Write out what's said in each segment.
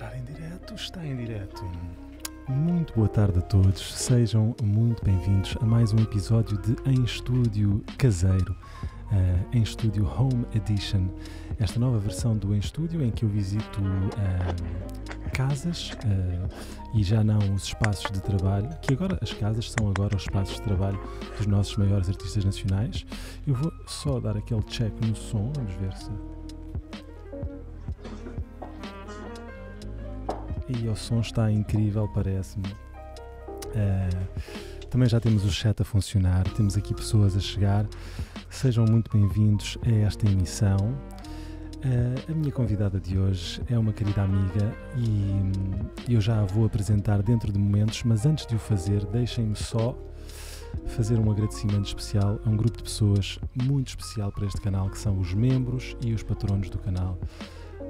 entrar em direto, está em direto. Muito boa tarde a todos, sejam muito bem-vindos a mais um episódio de Em Estúdio Caseiro, uh, Em Estúdio Home Edition. Esta nova versão do Em Estúdio em que eu visito uh, casas uh, e já não os espaços de trabalho, que agora as casas são agora os espaços de trabalho dos nossos maiores artistas nacionais. Eu vou só dar aquele check no som, vamos ver se E o som está incrível, parece-me. Uh, também já temos o chat a funcionar, temos aqui pessoas a chegar. Sejam muito bem-vindos a esta emissão. Uh, a minha convidada de hoje é uma querida amiga e eu já a vou apresentar dentro de momentos, mas antes de o fazer, deixem-me só fazer um agradecimento especial a um grupo de pessoas muito especial para este canal, que são os membros e os patronos do canal.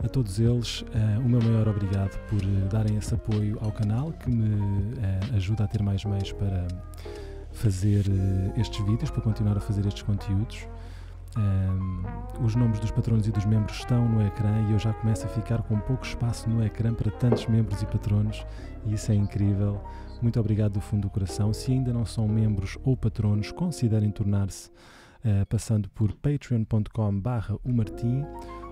A todos eles, uh, o meu maior obrigado por uh, darem esse apoio ao canal, que me uh, ajuda a ter mais meios para fazer estes vídeos, para continuar a fazer estes conteúdos. os nomes dos patronos e dos membros estão no ecrã e eu já começo a ficar com pouco espaço no ecrã para tantos membros e patronos, e isso é incrível. Muito obrigado do fundo do coração. Se ainda não são membros ou patronos, considerem tornar-se passando por patreon.com/umartim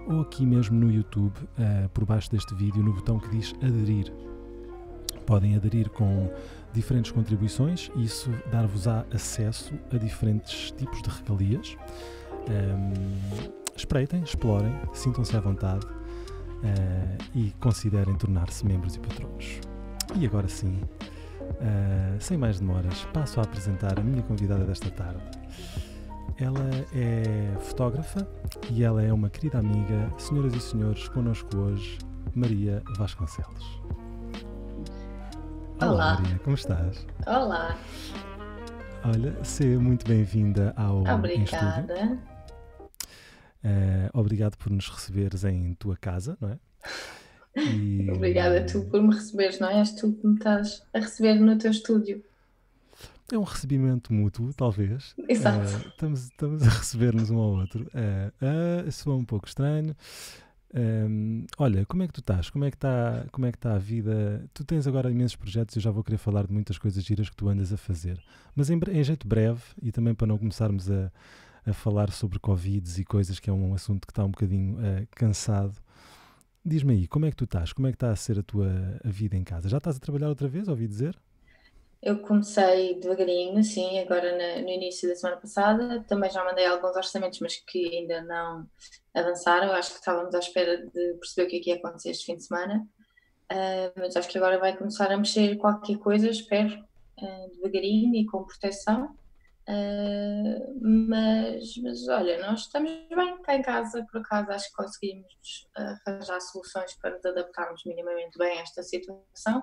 ou aqui mesmo no YouTube, uh, por baixo deste vídeo, no botão que diz aderir. Podem aderir com diferentes contribuições e isso dar-vos-á acesso a diferentes tipos de regalias. Um, ehm, espreitem, explorem, sintam-se à vontade uh, e considerem tornar-se membros e patronos. E agora sim, uh, sem mais demoras, passo a apresentar a minha convidada desta tarde. Ela é fotógrafa e ela é uma querida amiga. Senhoras e senhores, connosco hoje, Maria Vasconcelos. Olá. Olá, Maria, como estás? Olá. Olha, seja muito bem-vinda ao Obrigada. Uh, obrigado por nos receberes em tua casa, não é? E... Obrigada tu por me receberes, não é? És tu que me estás a receber no teu estúdio. É um recebimento mútuo, talvez. Exato. Uh, estamos, estamos a receber-nos um ao outro. Uh, uh, soa um pouco estranho. Um, olha, como é que tu estás? Como é que está como é que está a vida? Tu tens agora imensos projetos e eu já vou querer falar de muitas coisas giras que tu andas a fazer. Mas em, em jeito breve, e também para não começarmos a, a falar sobre Covid e coisas que é um assunto que está um bocadinho uh, cansado, diz-me aí, como é que tu estás? Como é que está a ser a tua a vida em casa? Já estás a trabalhar outra vez, ouvi dizer? Eu comecei devagarinho, sim, agora na, no início da semana passada. Também já mandei alguns orçamentos, mas que ainda não avançaram. Acho que estávamos à espera de perceber o que é que ia acontecer este fim de semana. Uh, mas acho que agora vai começar a mexer qualquer coisa, espero, uh, devagarinho e com proteção. Uh, mas, mas olha, nós estamos bem cá em casa, por acaso acho que conseguimos arranjar soluções para nos adaptarmos minimamente bem a esta situação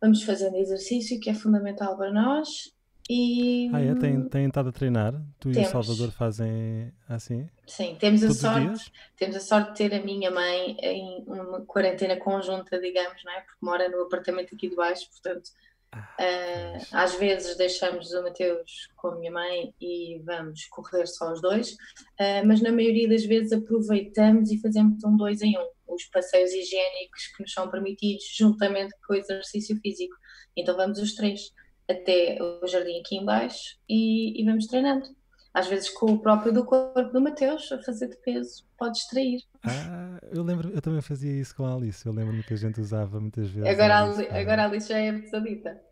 vamos fazendo exercício que é fundamental para nós. E... Ah, é? Tem, tem estado a treinar? Tu temos. e o Salvador fazem assim? Sim, temos a sorte. Temos a sorte de ter a minha mãe em uma quarentena conjunta, digamos, não é? Porque mora no apartamento aqui de baixo, portanto, ah, uh, às vezes deixamos o Mateus com a minha mãe e vamos correr só os dois, uh, mas na maioria das vezes aproveitamos e fazemos um dois em um os passeios higiênicos que nos são permitidos, juntamente com o exercício físico. Então vamos os três até o jardim aqui embaixo e, e vamos treinando. Às vezes com o próprio do corpo do Mateus a fazer de peso, pode distrair. Ah, eu lembro, eu também fazia isso com a Alice, eu lembro-me que a gente usava muitas vezes. Agora a Alice, agora a Alice já é pesadita.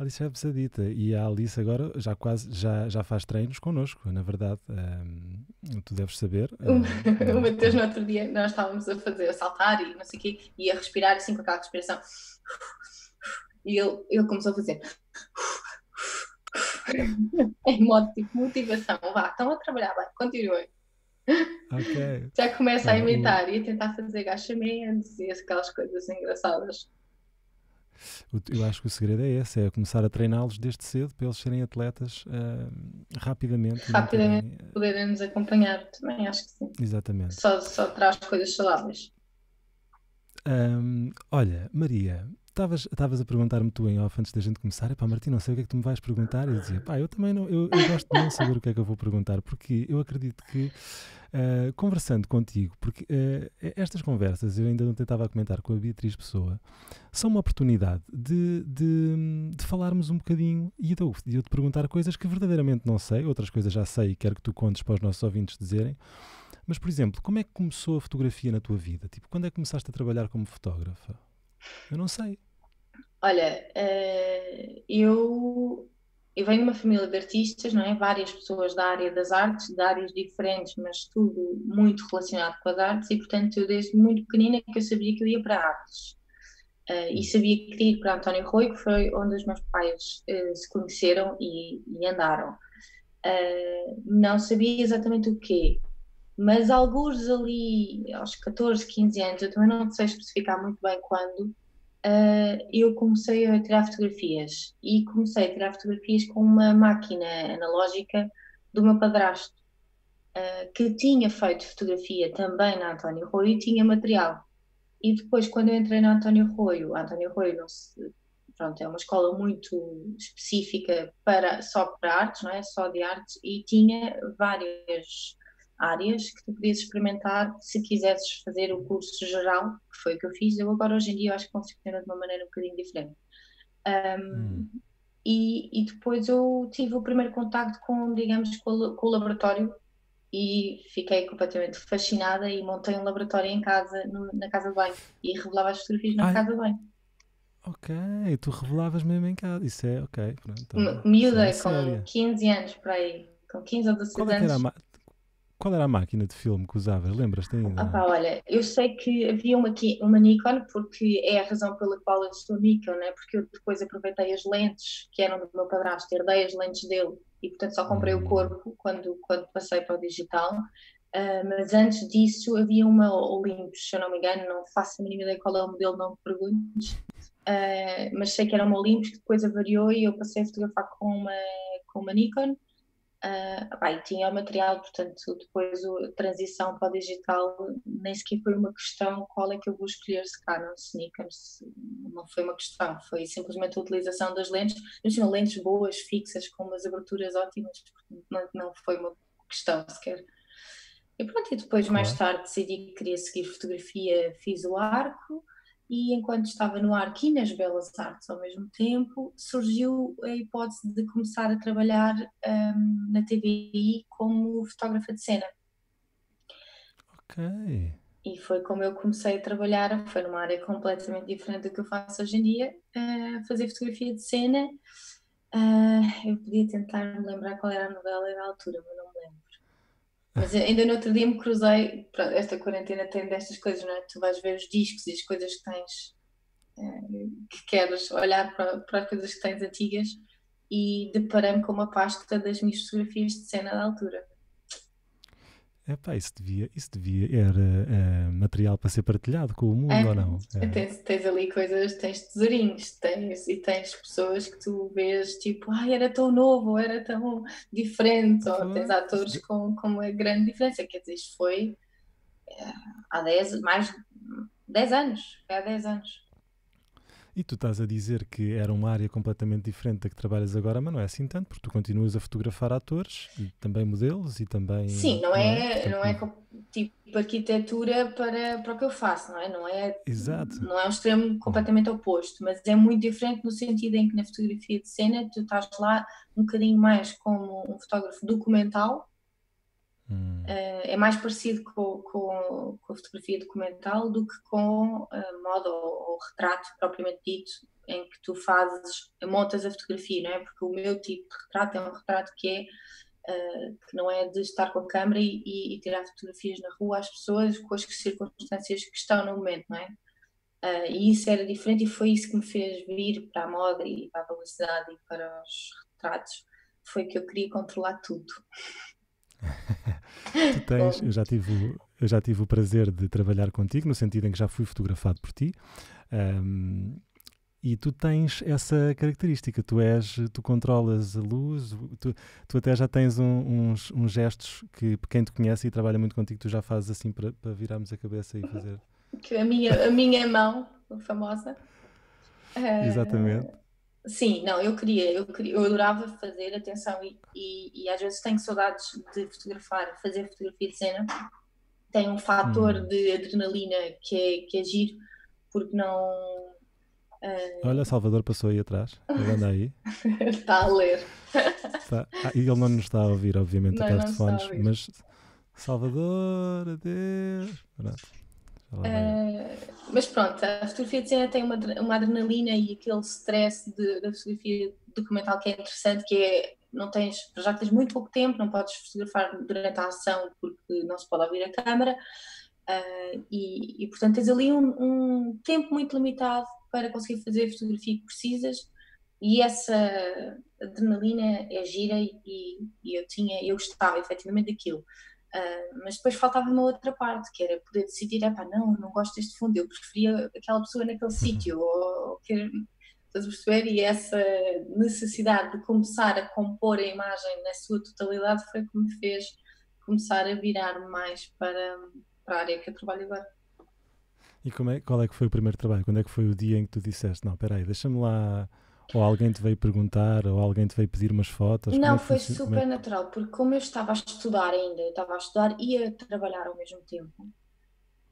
Alice é pesadita e a Alice agora já quase já, já faz treinos connosco, na verdade. Um, tu deves saber. Um, o Mateus no outro dia nós estávamos a fazer, a saltar e não sei o quê, e a respirar assim com aquela respiração. E ele, ele começou a fazer. em modo tipo motivação. Vá, estão a trabalhar bem, continuem. Okay. Já começa a imitar e a tentar fazer agachamentos e aquelas coisas engraçadas. Eu acho que o segredo é esse, é começar a treiná-los desde cedo para eles serem atletas uh, rapidamente. Rapidamente terem, poderem nos acompanhar também, acho que sim. Exatamente. Só, só traz coisas saudáveis. Um, olha, Maria, Estavas a perguntar-me tu em off antes da gente começar, pá, Martim, não sei o que é que tu me vais perguntar. E eu dizia, pá, eu também não, eu, eu gosto de não saber o que é que eu vou perguntar, porque eu acredito que, uh, conversando contigo, porque uh, estas conversas, eu ainda não tentava comentar com a Beatriz Pessoa, são uma oportunidade de, de, de falarmos um bocadinho e de eu, de eu te perguntar coisas que verdadeiramente não sei, outras coisas já sei e quero que tu contes para os nossos ouvintes dizerem. Mas, por exemplo, como é que começou a fotografia na tua vida? Tipo, quando é que começaste a trabalhar como fotógrafa? Eu não sei. Olha, uh, eu, eu venho de uma família de artistas, não é? Várias pessoas da área das artes, de áreas diferentes, mas tudo muito relacionado com as artes, e portanto eu desde muito pequenina que eu sabia que eu ia para artes. Uh, e sabia que queria ir para António Rui, que foi onde os meus pais uh, se conheceram e, e andaram. não sabia exatamente o quê, mas alguns ali aos 14, 15 anos, eu também não sei especificar muito bem quando, uh, eu comecei a tirar fotografias e comecei a tirar fotografias com uma máquina analógica do meu padrasto, uh, que tinha feito fotografia também na António Rui e tinha material. E depois, quando eu entrei na António Rui, António Rui não se, pronto, é uma escola muito específica para, só para artes, não é? Só de artes, e tinha várias áreas que tu podias experimentar se quisesses fazer o curso geral, que foi o que eu fiz. Eu agora, hoje em dia, acho que funciona de uma maneira um bocadinho diferente. Um, hum. e, e, depois eu tive o primeiro contacto com, digamos, com o, com o, laboratório e fiquei completamente fascinada e montei um laboratório em casa, no, na casa de banho, e revelava as fotografias na Ai. casa de banho. Ok, tu revelavas mesmo em casa, isso é ok. Pronto, então, Miúda, é com 15 anos para aí, com 15 ou 16 Qual é anos. Era qual era a máquina de filme que usavas? Lembras-te ainda? Ah, olha, eu sei que havia uma, uma Nikon, porque é a razão pela qual eu estou Nikon, né? porque eu depois aproveitei as lentes que eram do meu padrasto, herdei as lentes dele e, portanto, só comprei hum. o corpo quando, quando passei para o digital. Uh, mas antes disso havia uma Olympus, se eu não me engano, não faço a mínima ideia qual é o modelo, não me perguntes, uh, mas sei que era uma Olympus que depois avariou e eu passei a fotografar com uma, com uma Nikon Uh, tinha o material, portanto, depois a transição para o digital nem sequer foi uma questão qual é que eu vou escolher, se Canon, Nikon, não foi uma questão, foi simplesmente a utilização das lentes, tinham lentes boas, fixas, com umas aberturas ótimas, não, não foi uma questão sequer. E pronto, e depois mais tarde decidi que queria seguir fotografia, fiz o arco, e enquanto estava no Arco e nas Belas Artes ao mesmo tempo, surgiu a hipótese de começar a trabalhar um, na TVI como fotógrafa de cena. Ok. E foi como eu comecei a trabalhar, foi numa área completamente diferente do que eu faço hoje em dia, uh, fazer fotografia de cena. Uh, eu podia tentar me lembrar qual era a novela da altura, mas não. Mas ainda no outro dia me cruzei, esta quarentena tem destas coisas, não é? Tu vais ver os discos e as coisas que tens, é, que queres olhar para, para as coisas que tens antigas e deparei-me com uma pasta das minhas fotografias de cena da altura. Epá, isso devia, isso devia era uh, material para ser partilhado com o mundo é, ou não? É. Tens, tens, ali coisas, tens tesourinhos, tens, e tens pessoas que tu vês tipo, ai, era tão novo, era tão diferente, ou tens atores com, com uma grande diferença. Quer dizer, isto foi uh, há 10, mais 10 anos, há 10 anos. E tu estás a dizer que era uma área completamente diferente da que trabalhas agora, mas não é assim tanto, porque tu continuas a fotografar atores e também modelos e também. Sim, não é, não é, não é tipo arquitetura para, para o que eu faço, não é? Não é, Exato. Não é um extremo completamente oposto, mas é muito diferente no sentido em que na fotografia de cena tu estás lá um bocadinho mais como um fotógrafo documental Hum. Uh, é mais parecido com, com, com, a fotografia documental do que com a moda ou, ou, retrato propriamente dito, em que tu fazes, montas a fotografia, não é? Porque o meu tipo de retrato é um retrato que é uh, que não é de estar com a câmera e, e, e, tirar fotografias na rua às pessoas com as circunstâncias que estão no momento, não é? Uh, e isso era diferente e foi isso que me fez vir para a moda e para a publicidade e para os retratos. Foi que eu queria controlar tudo. tu tens, eu já tive eu já tive o prazer de trabalhar contigo, no sentido em que já fui fotografado por ti. Um, e tu tens essa característica, tu és, tu controlas a luz, tu, tu até já tens um, uns, uns, gestos que quem te conhece e trabalha muito contigo, tu já fazes assim para, para virarmos a cabeça e fazer. Que a minha, a minha mão, famosa. Uh, Exatamente. Sim, não, eu queria, eu queria, eu adorava fazer, atenção, e, e, e às vezes tenho saudades de fotografar, fazer fotografia de cena. Tem um fator Hum. de adrenalina que é, que é giro, porque não. uh, Olha, Salvador passou aí atrás. Ele anda aí. está a ler. Está- Ah, e ele não nos está a ouvir, obviamente, Não, aqueles não está a telefones, ouvir. mas Salvador, adeus. Pronto. Uh, mas pronto, a fotografia de cena tem uma, uma adrenalina e aquele stress de- da fotografia documental que é interessante, que é não tens, já tens muito pouco tempo, não podes fotografar durante a ação porque não se pode ouvir a câmara uh, e, e, portanto tens ali um, um tempo muito limitado para conseguir fazer a fotografia que precisas e essa adrenalina é gira e, e eu tinha, eu gostava efetivamente daquilo. Uh, mas depois faltava uma outra parte, que era poder decidir, epá, não, eu não gosto deste fundo, eu preferia aquela pessoa naquele sítio, ou, ou quer, estás a perceber? E essa necessidade de começar a compor a imagem na sua totalidade foi o que me fez começar a virar mais para, para a área que eu trabalho agora. E como é, qual é que foi o primeiro trabalho? Quando é que foi o dia em que tu disseste, não, espera aí, deixa-me lá... Ou alguém te veio perguntar, ou alguém te veio pedir umas fotos? É Não, que foi como super é natural, porque como eu estava a estudar ainda, eu estava a estudar e a trabalhar ao mesmo tempo,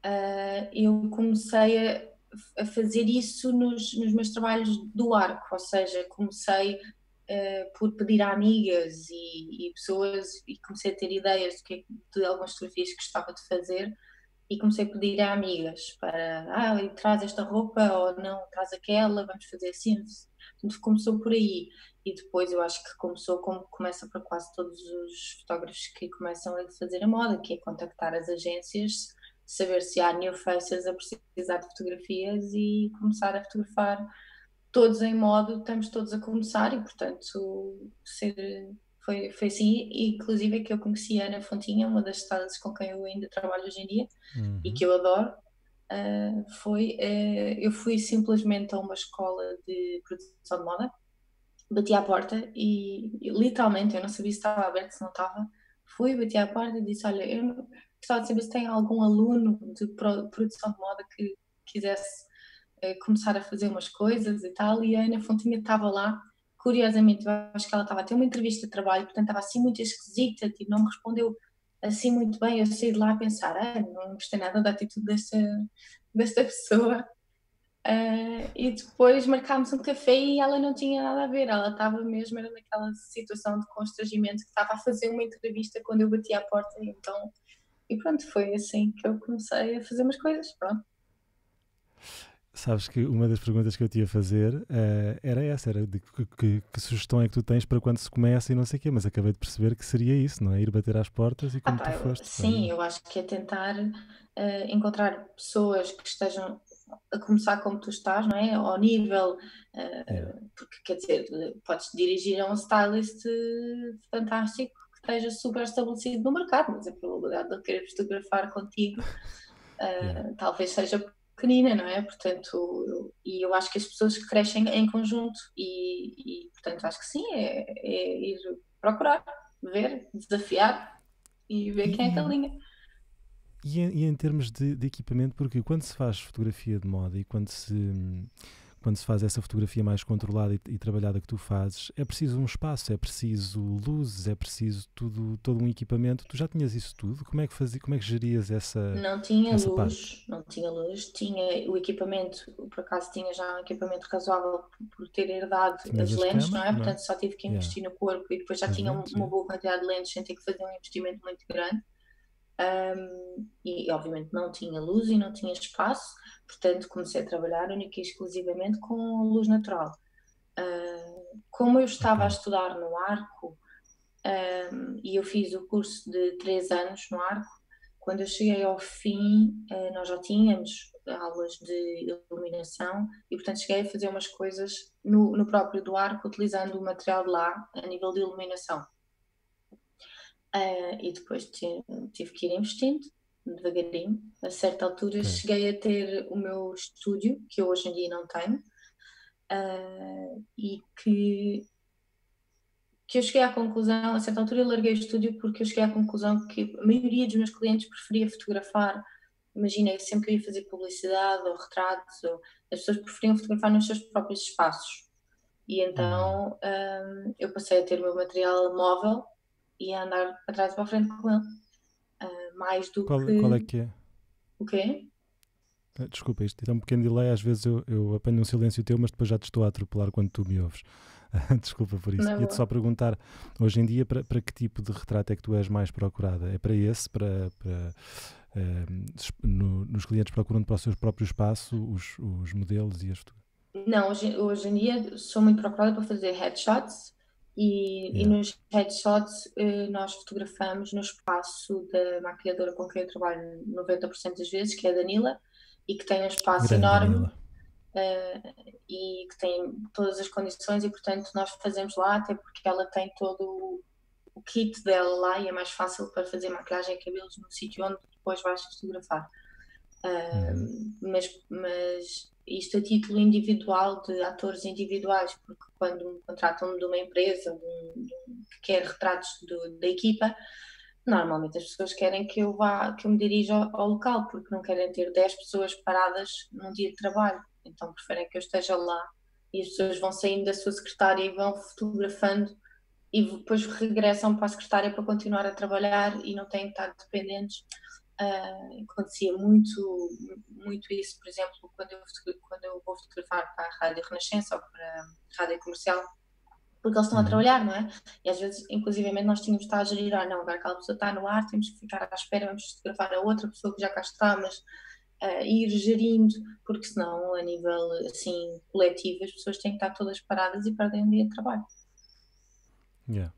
ah, eu comecei a, a fazer isso nos, nos meus trabalhos do arco, ou seja, comecei ah, por pedir a amigas e, e pessoas e comecei a ter ideias de, que, de algumas fotografias que gostava de fazer e comecei a pedir a amigas para, ah, traz esta roupa ou não, traz aquela, vamos fazer assim. Começou por aí. E depois eu acho que começou como começa para quase todos os fotógrafos que começam a fazer a moda, que é contactar as agências, saber se há new faces a precisar de fotografias e começar a fotografar. Todos em modo, estamos todos a começar e portanto ser, foi, foi assim, e inclusive é que eu conheci a Ana Fontinha, uma das stylists com quem eu ainda trabalho hoje em dia Uhum. e que eu adoro, uh, foi, uh, eu fui simplesmente a uma escola de produção de moda, bati à porta e, literalmente eu não sabia se estava aberto, se não estava, fui, bati à porta e disse, olha, eu gostava de saber se tem algum aluno de pro- produção de moda que quisesse uh, começar a fazer umas coisas e tal, e a Ana Fontinha estava lá, curiosamente, acho que ela estava a ter uma entrevista de trabalho, portanto estava assim muito esquisita, tipo, não me respondeu assim muito bem, eu saí de lá a pensar, ah, não gostei nada da atitude desta, desta pessoa. Ah, e depois marcámos um café e ela não tinha nada a ver, ela estava mesmo, era naquela situação de constrangimento que estava a fazer uma entrevista quando eu bati à porta, então, e pronto, foi assim que eu comecei a fazer umas coisas, pronto. Sabes que uma das perguntas que eu te ia fazer eh, era essa, era de que, que- que sugestão é que tu tens para quando se começa e não sei o quê, mas acabei de perceber que seria isso, não é? Ir bater às portas e Ah, como pá, tu eu- foste. sim, olha. eu acho que é tentar eh, encontrar pessoas que estejam a começar como tu estás, não é? Ao nível, eh, Yeah. porque quer dizer, podes dirigir a um stylist fantástico que esteja super estabelecido no mercado, mas a probabilidade de ele querer fotografar contigo Yeah. talvez seja pequenina, não é? Portanto, e eu acho que as pessoas crescem em conjunto e, e, portanto, acho que sim, é, é ir procurar, ver, desafiar e ver quem é que E- alinha. E em, e em termos de, de equipamento, porque quando se faz fotografia de moda e quando se, quando se faz essa fotografia mais controlada e, e trabalhada que tu fazes, é preciso um espaço, é preciso luzes, é preciso tudo, todo um equipamento. Tu já tinhas isso tudo? Como é que fazia, como é que gerias essa. Não tinha essa luz, parte. não tinha luz, tinha o equipamento, por acaso tinha já um equipamento razoável por- ter herdado Tinhas as as lentes, não é? não é? Portanto, só tive que Yeah. investir no corpo e depois já As tinha lentes, uma yeah. boa quantidade de lentes sem ter que fazer um investimento muito grande. Um, e obviamente não tinha luz e não tinha espaço, portanto comecei a trabalhar única e exclusivamente com luz natural. Uh, como eu estava a estudar no arco um, e eu fiz o curso de três anos no arco, quando eu cheguei ao fim, uh, nós já tínhamos aulas de iluminação e, portanto, cheguei a fazer umas coisas no, no próprio do arco, utilizando o material de lá a nível de iluminação. Uh, e depois ti- tive que ir investindo devagarinho. A certa altura cheguei a ter o meu estúdio, que eu hoje em dia não tenho, uh, e que, que eu cheguei à conclusão, a certa altura eu larguei o estúdio porque eu cheguei à conclusão que a maioria dos meus clientes preferia fotografar imagina, sempre que eu ia fazer publicidade ou retratos, ou, as pessoas preferiam fotografar nos seus próprios espaços. E então um, eu passei a ter o meu material móvel e a andar para trás e para a frente com ele. Mais do qual, que. Qual é que é? O quê? Ah, desculpa, isto é um pequeno delay. Às vezes eu, eu apanho um silêncio teu, mas depois já te estou a atropelar quando tu me ouves. Desculpa por isso. Ia-te só perguntar, hoje em dia, para, para que tipo de retrato é que tu és mais procurada? É para esse, para, para uh, no, nos clientes procurando para o seu próprio espaço os, os modelos e as fotografias? Não, hoje, hoje em dia sou muito procurada para fazer headshots e, yeah. e nos headshots eh, nós fotografamos no espaço da maquilhadora com quem eu trabalho 90% das vezes, que é a Danila, e que tem um espaço Grande enorme uh, e que tem todas as condições e portanto nós fazemos lá, até porque ela tem todo o, o kit dela lá e é mais fácil para fazer maquilhagem e cabelos no sítio onde depois vais fotografar. Uh, mas, mas isto a título individual de atores individuais, porque quando contratam-me de uma empresa de de que quer retratos do, da equipa, normalmente as pessoas querem que eu vá, que eu me dirija ao, ao, local, porque não querem ter 10 pessoas paradas num dia de trabalho, então preferem que eu esteja lá e as pessoas vão saindo da sua secretária e vão fotografando e depois regressam para a secretária para continuar a trabalhar e não têm que estar dependentes Uh, acontecia muito, muito isso, por exemplo, quando eu, quando eu vou fotografar para a Rádio Renascença ou para a Rádio Comercial, porque eles estão a uhum. trabalhar, não é? E às vezes, inclusivamente, nós tínhamos de estar a gerir, ah, não, agora aquela pessoa está no ar, temos que ficar à espera, vamos fotografar a outra pessoa que já cá está, mas uh, ir gerindo, porque senão, a nível, assim, coletivo, as pessoas têm que estar todas paradas e perdem um dia de trabalho. Yeah.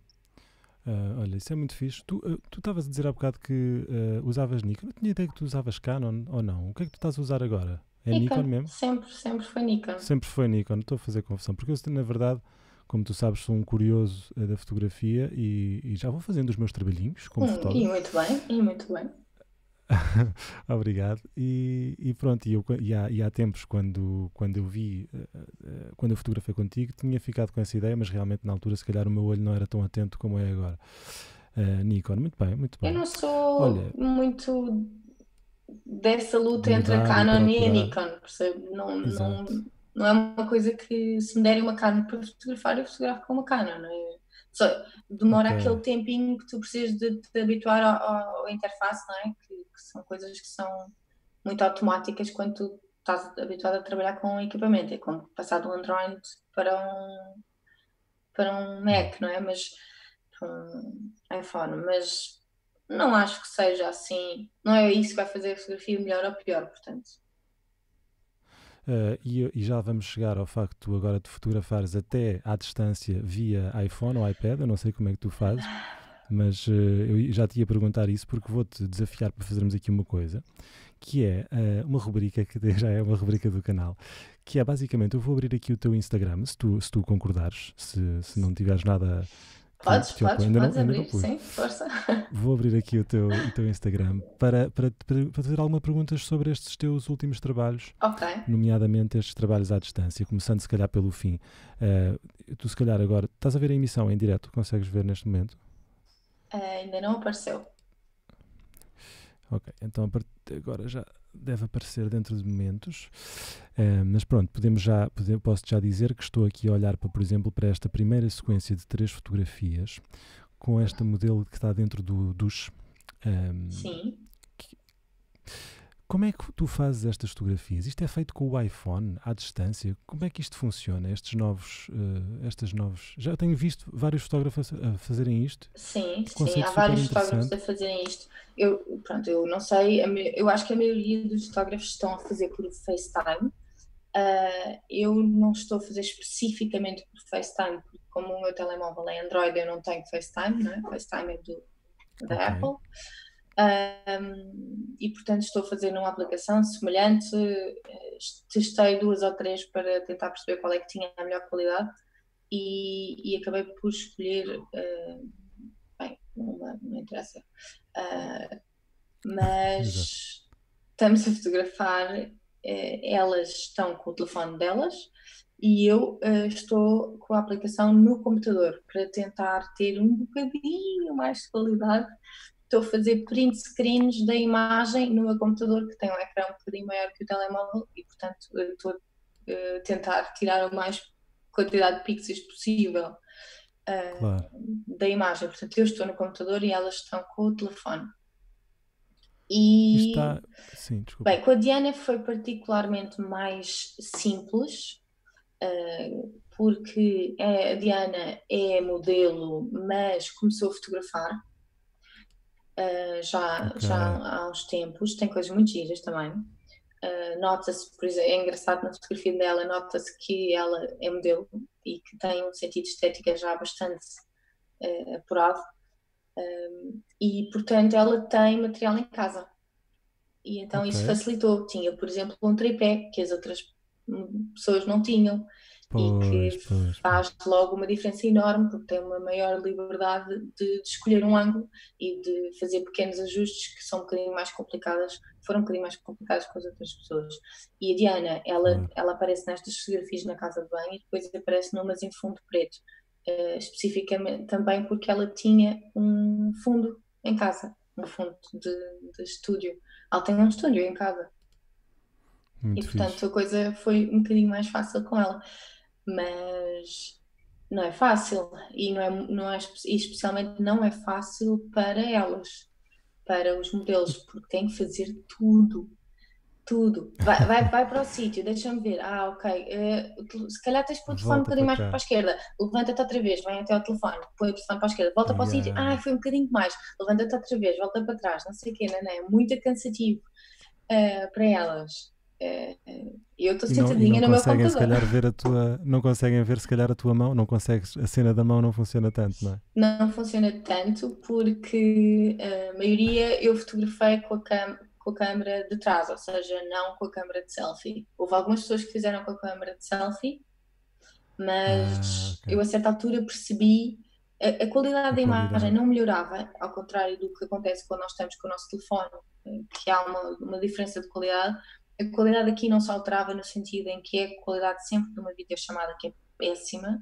Uh, olha, isso é muito fixe. Tu uh, estavas a dizer há bocado que uh, usavas Nikon. Eu tinha ideia que tu usavas Canon ou não. O que é que tu estás a usar agora? É Nikon, Nikon mesmo? Sempre, sempre foi Nikon. Sempre foi Nikon. Estou a fazer confusão. Porque eu, na verdade, como tu sabes, sou um curioso da fotografia e, e, já vou fazendo os meus trabalhinhos como hum, fotógrafo. E muito bem, e muito bem. Obrigado. E, e pronto, e, eu, e, há, e há tempos, quando, quando eu vi, uh, quando eu fotografei contigo, tinha ficado com essa ideia, mas realmente na altura, se calhar, o meu olho não era tão atento como é agora. Uh, Nikon, muito bem, muito bem. Eu não sou Olha, muito dessa luta entre a Canon e a Nikon, percebe? Não, não, não é uma coisa que se me derem uma Canon para fotografar, eu fotografo com uma Canon, não é? Só demora okay. aquele tempinho que tu precisas de te habituar ao, ao interface, não é? Que, são coisas que são muito automáticas quando tu estás habituado a trabalhar com um equipamento. É como passar do Android para um, para um Mac, não é? Mas um iPhone. Mas não acho que seja assim. Não é isso que vai fazer a fotografia melhor ou pior, portanto. Uh, e, e, já vamos chegar ao facto agora de fotografares até à distância via iPhone ou iPad, eu não sei como é que tu fazes, mas uh, eu já te ia perguntar isso porque vou-te desafiar para fazermos aqui uma coisa, que é uh, uma rubrica que já é uma rubrica do canal, que é basicamente, eu vou abrir aqui o teu Instagram, se tu, se tu concordares, se, se não tiveres nada Podes, podes, ainda podes não, abrir, sim, força. Vou abrir aqui o teu, o teu Instagram para, para, para fazer algumas perguntas sobre estes teus últimos trabalhos, okay. nomeadamente estes trabalhos à distância, começando se calhar pelo fim. Uh, tu se calhar agora, estás a ver a emissão em direto, consegues ver neste momento? Uh, ainda não apareceu. Ok, então agora já deve aparecer dentro de momentos. Uh, mas pronto, podemos já, posso já dizer que estou aqui a olhar, para, por exemplo, para esta primeira sequência de três fotografias com esta modelo que está dentro do duche. Um, Sim. Como é que tu fazes estas fotografias? Isto é feito com o iPhone à distância? Como é que isto funciona? Estes novos, uh, estas novos. Já tenho visto vários fotógrafos a fazerem isto. Sim, sim, há vários fotógrafos a fazerem isto. Eu, pronto, eu não sei, eu acho que a maioria dos fotógrafos estão a fazer por FaceTime. Uh, eu não estou a fazer especificamente por FaceTime, porque como o meu telemóvel é Android, eu não tenho FaceTime, não é? FaceTime é do, da okay. Apple. Um, e portanto estou a fazer uma aplicação semelhante, testei duas ou três para tentar perceber qual é que tinha a melhor qualidade e, e acabei por escolher, uh, bem, não, não interessa, uh, mas estamos a fotografar, uh, elas estão com o telefone delas e eu estou com a aplicação no computador para tentar ter um bocadinho mais de qualidade estou a fazer print screens da imagem no meu computador, que tem um ecrã um bocadinho maior que o telemóvel, e portanto estou a uh, tentar tirar a mais quantidade de pixels possível uh, claro. da imagem. Portanto, eu estou no computador e elas estão com o telefone. E Está... Sim, bem, com a Diana foi particularmente mais simples, uh, porque a Diana é modelo, mas começou a fotografar uh, já, okay. já há uns tempos, tem coisas muito giras também. Uh, nota-se, por exemplo, é engraçado na fotografia dela, nota-se que ela é modelo e que tem um sentido estético já bastante uh, apurado. Um, e portanto ela tem material em casa e então okay. isso facilitou. Tinha, por exemplo, um tripé que as outras pessoas não tinham pois, e que pois, faz pois. logo uma diferença enorme porque tem uma maior liberdade de, de, escolher um ângulo e de fazer pequenos ajustes que são um bocadinho mais complicadas, foram um bocadinho mais complicadas com as outras pessoas. E a Diana, ela, ela aparece nestas fotografias na casa de banho e depois aparece numas em fundo preto, uh, especificamente também porque ela tinha um fundo em casa, um fundo de, de estúdio. Ela tem um estúdio em casa. Muito e portanto fixe. a coisa foi um bocadinho mais fácil com ela mas não é fácil e não é, não é especialmente não é fácil para elas, para os modelos, porque têm que fazer tudo. Tudo. Vai, vai, vai para o sítio, deixa-me ver. Ah, ok. Uh, se calhar tens para o telefone um bocadinho mais para a esquerda. Levanta-te outra vez, vem até ao telefone, põe o telefone para a esquerda, volta para o sítio. Ah, foi um bocadinho mais. Levanta-te outra vez, volta para trás. Não sei o quê, não, não é? Muito cansativo uh, para elas. É, eu estou sentadinha no meu computador. Se ver a tua, não conseguem ver se calhar a tua mão, não consegues, a cena da mão não funciona tanto, não é? Não funciona tanto porque a maioria eu fotografei com a, cam com a câmera de trás, ou seja, não com a câmera de selfie. Houve algumas pessoas que fizeram com a câmera de selfie, mas ah, okay. eu a certa altura percebi a, a qualidade a da imagem não melhorava, ao contrário do que acontece quando nós estamos com o nosso telefone, que há uma, uma diferença de qualidade a qualidade aqui não se alterava no sentido em que é a qualidade sempre de uma videochamada que é péssima,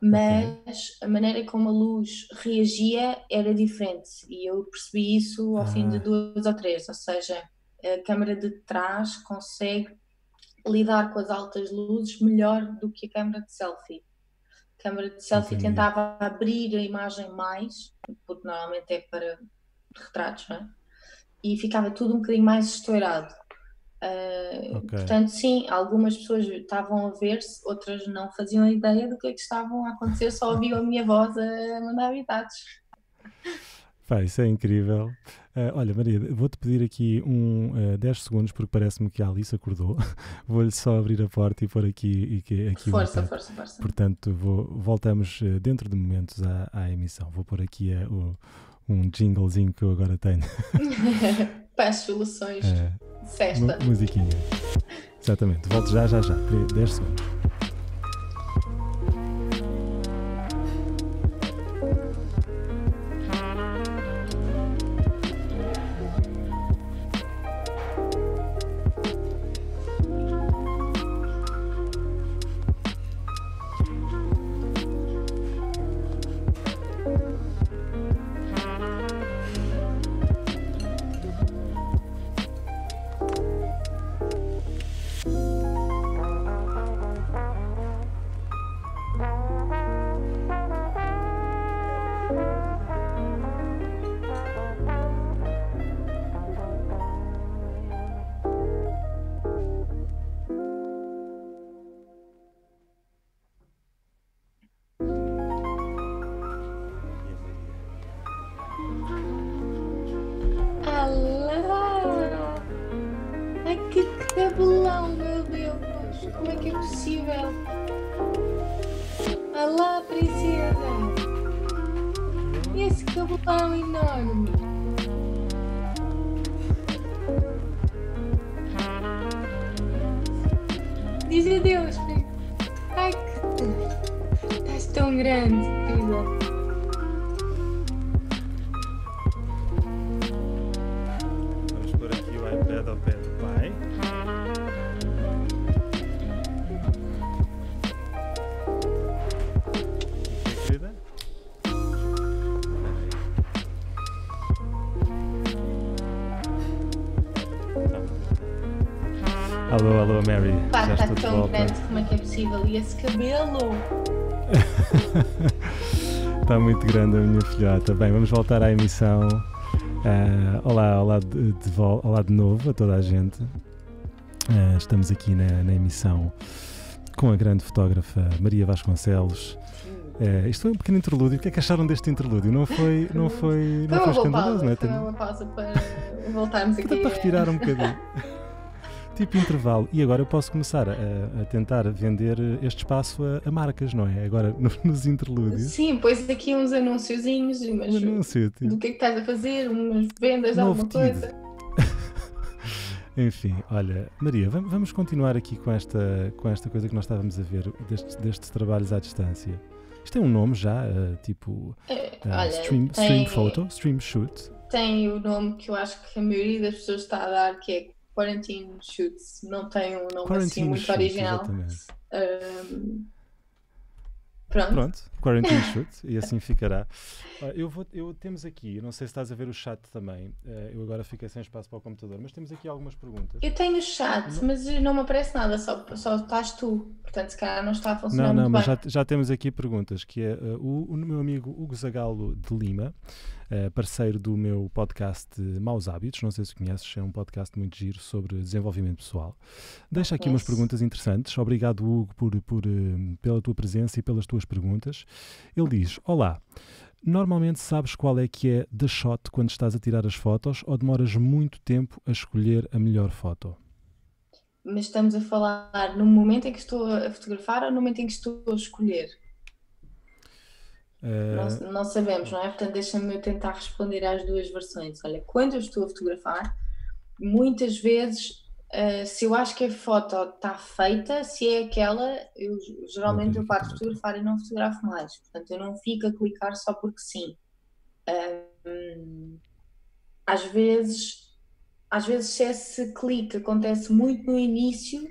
mas okay. a maneira como a luz reagia era diferente e eu percebi isso ao ah. fim de ah. duas ou três, ou seja, a câmera de trás consegue lidar com as altas luzes melhor do que a câmera de selfie. A câmera de selfie Entendi. tentava abrir a imagem mais, porque normalmente é para retratos, não é? E ficava tudo um bocadinho mais estourado. Uh, okay. Portanto, sim, algumas pessoas estavam a ver-se, outras não faziam ideia do que é que estavam a acontecer, só ouviam a minha voz a mandar habitados. Pá, isso é incrível. Uh, olha, Maria, vou-te pedir aqui um uh, 10 segundos, porque parece-me que a Alice acordou. Vou-lhe só abrir a porta e pôr aqui, e, aqui força, força, força. Portanto, vou, voltamos uh, dentro de momentos à, à emissão. Vou pôr aqui uh, o, um jinglezinho que eu agora tenho. As soluções. É, Festa. Musiquinha. Exatamente. Volto já, já, já. 10 segundos. Grande, como é que é possível? E esse cabelo? Está muito grande a minha filhota. Bem, vamos voltar à emissão. Ah, olá, olá de, de olá de novo a toda a gente. Ah, estamos aqui na, na emissão com a grande fotógrafa Maria Vasconcelos. Ah, isto foi um pequeno interlúdio. O que é que acharam deste interlúdio? Não foi, não foi, Foi não foi boa escandaloso, não é? foi uma pausa para voltarmos aqui. Para respirar um bocadinho. tipo intervalo. E agora eu posso começar a, a tentar vender este espaço a, a marcas, não é? Agora no- nos interlúdios. Sim, pôs aqui uns anunciozinhos, Um anúncio, tipo. do que é que estás a fazer? Umas vendas Novo alguma Tid. coisa? Enfim, olha, Maria, vam- vamos continuar aqui com esta, com esta coisa que nós estávamos a ver, destes, destes trabalhos à distância. Isto tem um nome já, eh, tipo É, eh, olha, stream, tem, stream Photo, Stream Shoot. tem o nome que eu acho que a maioria das pessoas está a dar, que é Quarantine Shoots. Não tem um nome assim Quarantine muito Shoot, original. Ahm, pronto. Pronto, Quarantine Shoot, e assim ficará. Ah, Eu vou, eu, temos aqui, não sei se estás a ver o chat também, eh, eu agora fiquei sem espaço para o computador, mas temos aqui algumas perguntas. Eu tenho o chat, mas não me aparece nada, só, só estás tu. Portanto, se calhar não está a funcionar Não, não, mas já, já temos aqui perguntas, que é uh, o, o meu amigo Hugo Zagalo de Lima, uh, parceiro do meu podcast Maus Hábitos, não sei se conheces, é um podcast muito giro sobre desenvolvimento pessoal. Deixa aqui umas perguntas interessantes. Obrigado, Hugo, por, por, uh, pela tua presença e pelas tuas perguntas. Ele diz, olá, normalmente sabes qual é que é the shot quando estás a tirar as fotos ou demoras muito tempo a escolher a melhor foto? Mas estamos a falar no momento em que estou a fotografar ou no momento em que estou a escolher? Uh, Não, não sabemos, não é? Portanto, deixa-me eu tentar responder às duas versões. Olha, quando eu estou a fotografar, muitas vezes, eh, se eu acho que a foto está feita, se é aquela, eu geralmente eu paro de fotografar e não fotografo mais. Portanto, eu não fico a clicar só porque sim. Ahm, às vezes, às vezes se esse clique acontece muito no início,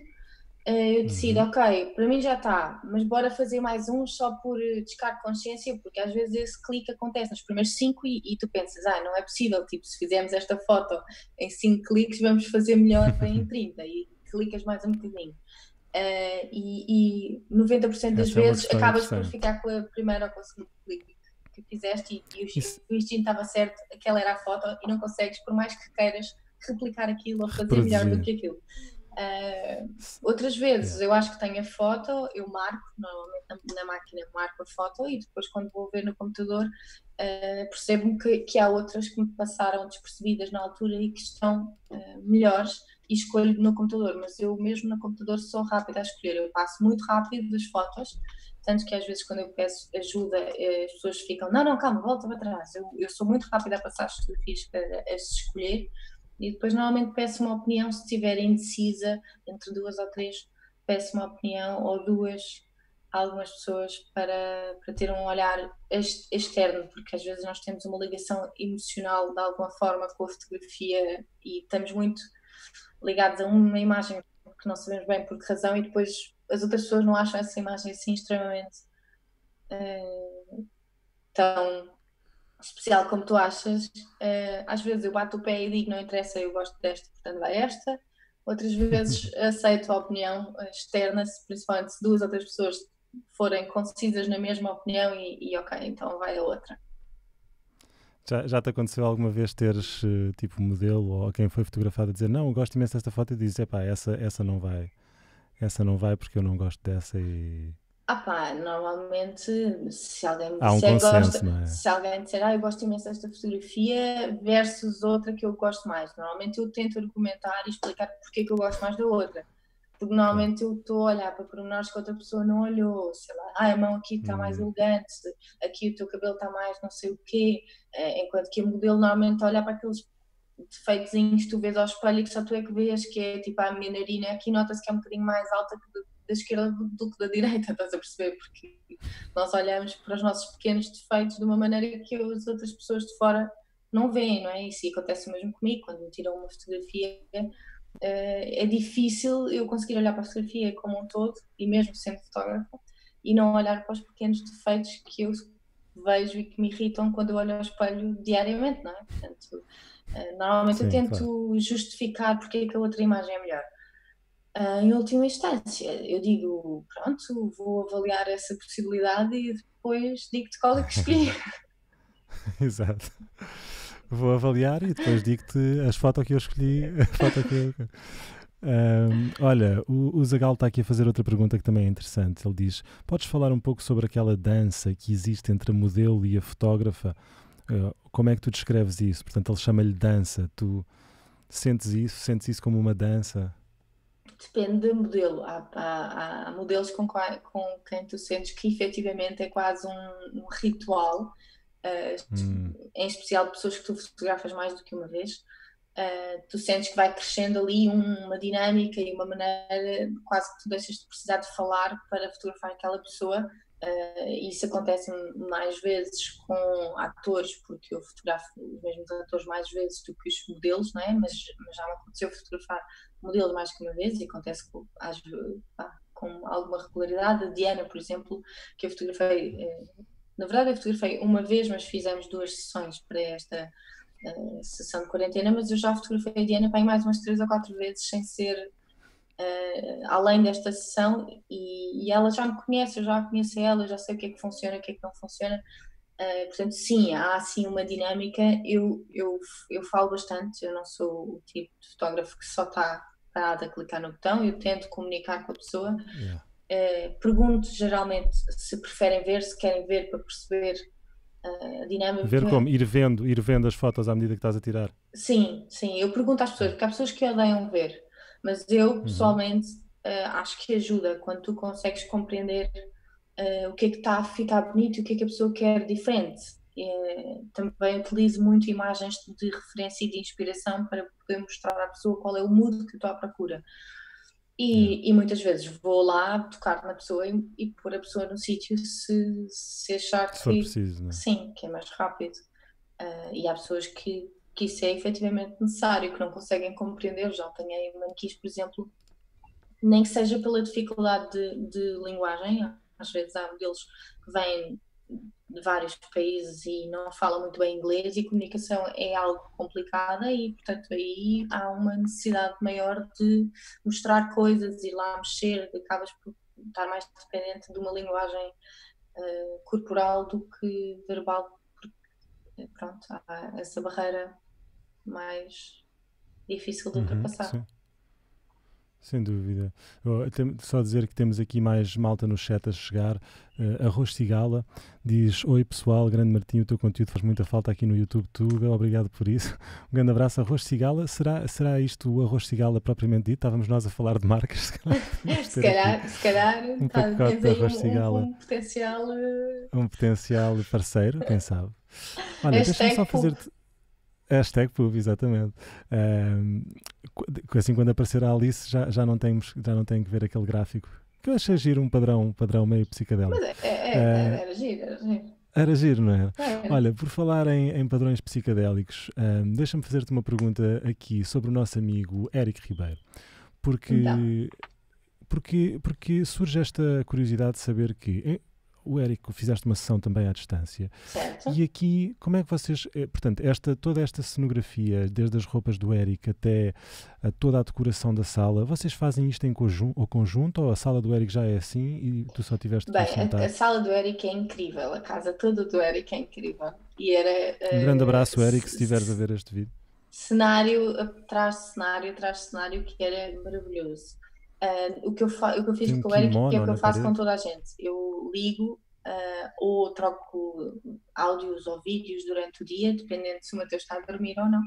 eu decido, Uhum. ok, para mim já está, mas bora fazer mais um só por eh, descargo de consciência, porque às vezes esse clique acontece nos primeiros cinco e, e tu pensas, ah, não é possível, tipo, se fizermos esta foto em cinco cliques, vamos fazer melhor em 30 e clicas mais um bocadinho. Eh, e, e 90% das Essa é vezes questão acabas por ficar com a primeira ou com a segunda clique que fizeste e, e o, Isso- o instinto estava certo, aquela era a foto e não consegues, por mais que queiras, replicar aquilo ou fazer melhor do que aquilo. Ah, outras vezes eu acho que tenho a foto, eu marco, normalmente na, na máquina marco a foto e depois quando vou ver no computador ah, percebo que, que há outras que me passaram despercebidas na altura e que estão ah, melhores e escolho no computador, mas eu mesmo no computador sou rápida a escolher, eu passo muito rápido as fotos, tanto que às vezes quando eu peço ajuda eh, as pessoas ficam, não, não, calma, volta para trás, eu, eu sou muito rápida a passar as fotografias para as escolher e depois normalmente peço uma opinião se estiver indecisa entre duas ou três, peço uma opinião ou duas a algumas pessoas para, para ter um olhar ex- externo, porque às vezes nós temos uma ligação emocional de alguma forma com a fotografia e estamos muito ligados a uma imagem que não sabemos bem por que razão e depois as outras pessoas não acham essa imagem assim extremamente eh, tão especial como tu achas. Eh, às vezes eu bato o pé e digo não interessa, eu gosto desta, portanto vai esta. Outras vezes aceito a opinião externa, se- principalmente se duas outras pessoas forem concisas na mesma opinião e, e ok, então vai a outra. Já, já te aconteceu alguma vez teres eh, tipo modelo ou quem foi fotografado a dizer não, eu gosto imenso desta foto e dizes, epá, essa, essa não vai, essa não vai porque eu não gosto dessa e Ah pá, normalmente se alguém me há um disser consenso, gosta, não é? se alguém disser ah, eu gosto imenso desta fotografia versus outra que eu gosto mais, normalmente eu tento argumentar e explicar porque é que eu gosto mais da outra. Porque normalmente eu estou a olhar para pormenores que outra pessoa não olhou, sei lá, ah, a mão aqui está mais Hum. elegante, aqui o teu cabelo está mais não sei o quê, eh, enquanto que a modelo normalmente olha para aqueles defeitozinhos que tu vês ao espelho e que só tu é que vês, que é tipo a minha narina, aqui nota-se que é um bocadinho mais alta que da esquerda do, que da direita, estás a perceber? Porque nós olhamos para os nossos pequenos defeitos de uma maneira que as outras pessoas de fora não veem, não é? Isso acontece mesmo comigo, quando me tiram uma fotografia, eh, é difícil eu conseguir olhar para a fotografia como um todo, e mesmo sendo fotógrafa, e não olhar para os pequenos defeitos que eu vejo e que me irritam quando eu olho ao espelho diariamente, não é? Portanto, eh, normalmente eu Sim, tento justificar porque é que a outra imagem é melhor. Uh, em última instância, eu digo, pronto, vou avaliar essa possibilidade e depois digo-te qual é que escolhi. Exato. Vou avaliar e depois digo-te as fotos que eu escolhi. Foto que eu... Um, olha, o, o Zagal está aqui a fazer outra pergunta que também é interessante. Ele diz: Podes falar um pouco sobre aquela dança que existe entre a modelo e a fotógrafa? Uh, como é que tu descreves isso? Portanto, ele chama-lhe dança. Tu sentes isso? Sentes isso como uma dança? Depende do modelo. Há, há, há modelos com, com, quem tu sentes que efetivamente é quase um, um ritual, uh, hum. em especial de pessoas que tu fotografas mais do que uma vez. Uh, tu sentes que vai crescendo ali uma dinâmica e uma maneira quase que tu deixas de precisar de falar para fotografar aquela pessoa Uh, isso acontece mais vezes com atores, porque eu fotografo os mesmos atores mais vezes do que os modelos, não é? mas, mas já me aconteceu fotografar modelos mais que uma vez e acontece com, às, com alguma regularidade. A Diana, por exemplo, que eu fotografei, eh, na verdade eu fotografei uma vez, mas fizemos duas sessões para esta uh, sessão de quarentena, mas eu já fotografei a Diana para mais umas três ou quatro vezes sem ser uh, além desta sessão e, e, ela já me conhece, eu já conheço ela, já sei o que é que funciona, o que é que não funciona. Uh, portanto, sim, há assim uma dinâmica. Eu, eu, eu falo bastante, eu não sou o tipo de fotógrafo que só está parado a clicar no botão, eu tento comunicar com a pessoa. Yeah. Uh, pergunto geralmente se preferem ver, se querem ver para perceber a dinâmica. Ver como? Ir vendo, ir vendo as fotos à medida que estás a tirar? Sim, sim. Eu pergunto às pessoas, porque há pessoas que odeiam ver. Mas eu, uhum. pessoalmente, uh, acho que ajuda quando tu consegues compreender uh, o que é que está a ficar bonito e o que é que a pessoa quer diferente. Uh, também utilizo muito imagens de referência e de inspiração para poder mostrar à pessoa qual é o mood que estou à procura. E, e, muitas vezes vou lá tocar na pessoa e, e pôr a pessoa no sítio se, se achar se que, preciso, é? sim, que é mais rápido. Uh, e há pessoas que que isso é efetivamente necessário, que não conseguem compreender. Já apanhei manequins, por exemplo, nem que seja pela dificuldade de, de linguagem, às vezes há modelos que vêm de vários países e não falam muito bem inglês e comunicação é algo complicada e portanto aí há uma necessidade maior de mostrar coisas e lá mexer, acabas por estar mais dependente de uma linguagem uh, corporal do que verbal porque pronto, há essa barreira mais difícil de ultrapassar. Uhum, Sem dúvida. Só dizer que temos aqui mais malta no chat a chegar. Uh, Arroz Cigala diz: Oi pessoal, grande Martinho, o teu conteúdo faz muita falta aqui no YouTube Tuga, obrigado por isso. Um grande abraço, Arroz Cigala. Será, será isto o Arroz Cigala propriamente dito? Estávamos nós a falar de marcas. Se calhar, se calhar, um tá, de Arroz um, Cigala. Um, um, potencial. Um potencial parceiro, quem sabe. Olha, deixa-me só fazer-te. Hashtag pub, exatamente. Um, assim, quando aparecer a Alice, já, já, não temos, já não tem que ver aquele gráfico. Que eu achei giro um padrão, um padrão meio psicadélico. Mas é, é, é, era giro, era giro. Era giro, não era? É. Olha, por falar em, em padrões psicadélicos, um, deixa-me fazer-te uma pergunta aqui sobre o nosso amigo Eric Ribeiro. Porque, então. porque, porque surge esta curiosidade de saber que o Érico, fizeste uma sessão também à distância. Certo. E aqui, como é que vocês, eh, portanto, esta, toda esta cenografia, desde as roupas do Érico até a, toda a decoração da sala, vocês fazem isto em conjunto ou, conjunto, ou a sala do Érico já é assim e tu só tiveste Bem, a, a, sala do Érico é incrível, a casa toda do Érico é incrível. E era, um grande abraço, uh, Érico, se estiveres a ver este vídeo. Cenário atrás de cenário, atrás de cenário, que era maravilhoso. Uh, o, que eu o que eu fiz com o Eric é o que eu faço com toda a gente. Eu ligo uh, ou troco áudios ou vídeos durante o dia, dependendo se o Mateus está a dormir ou não.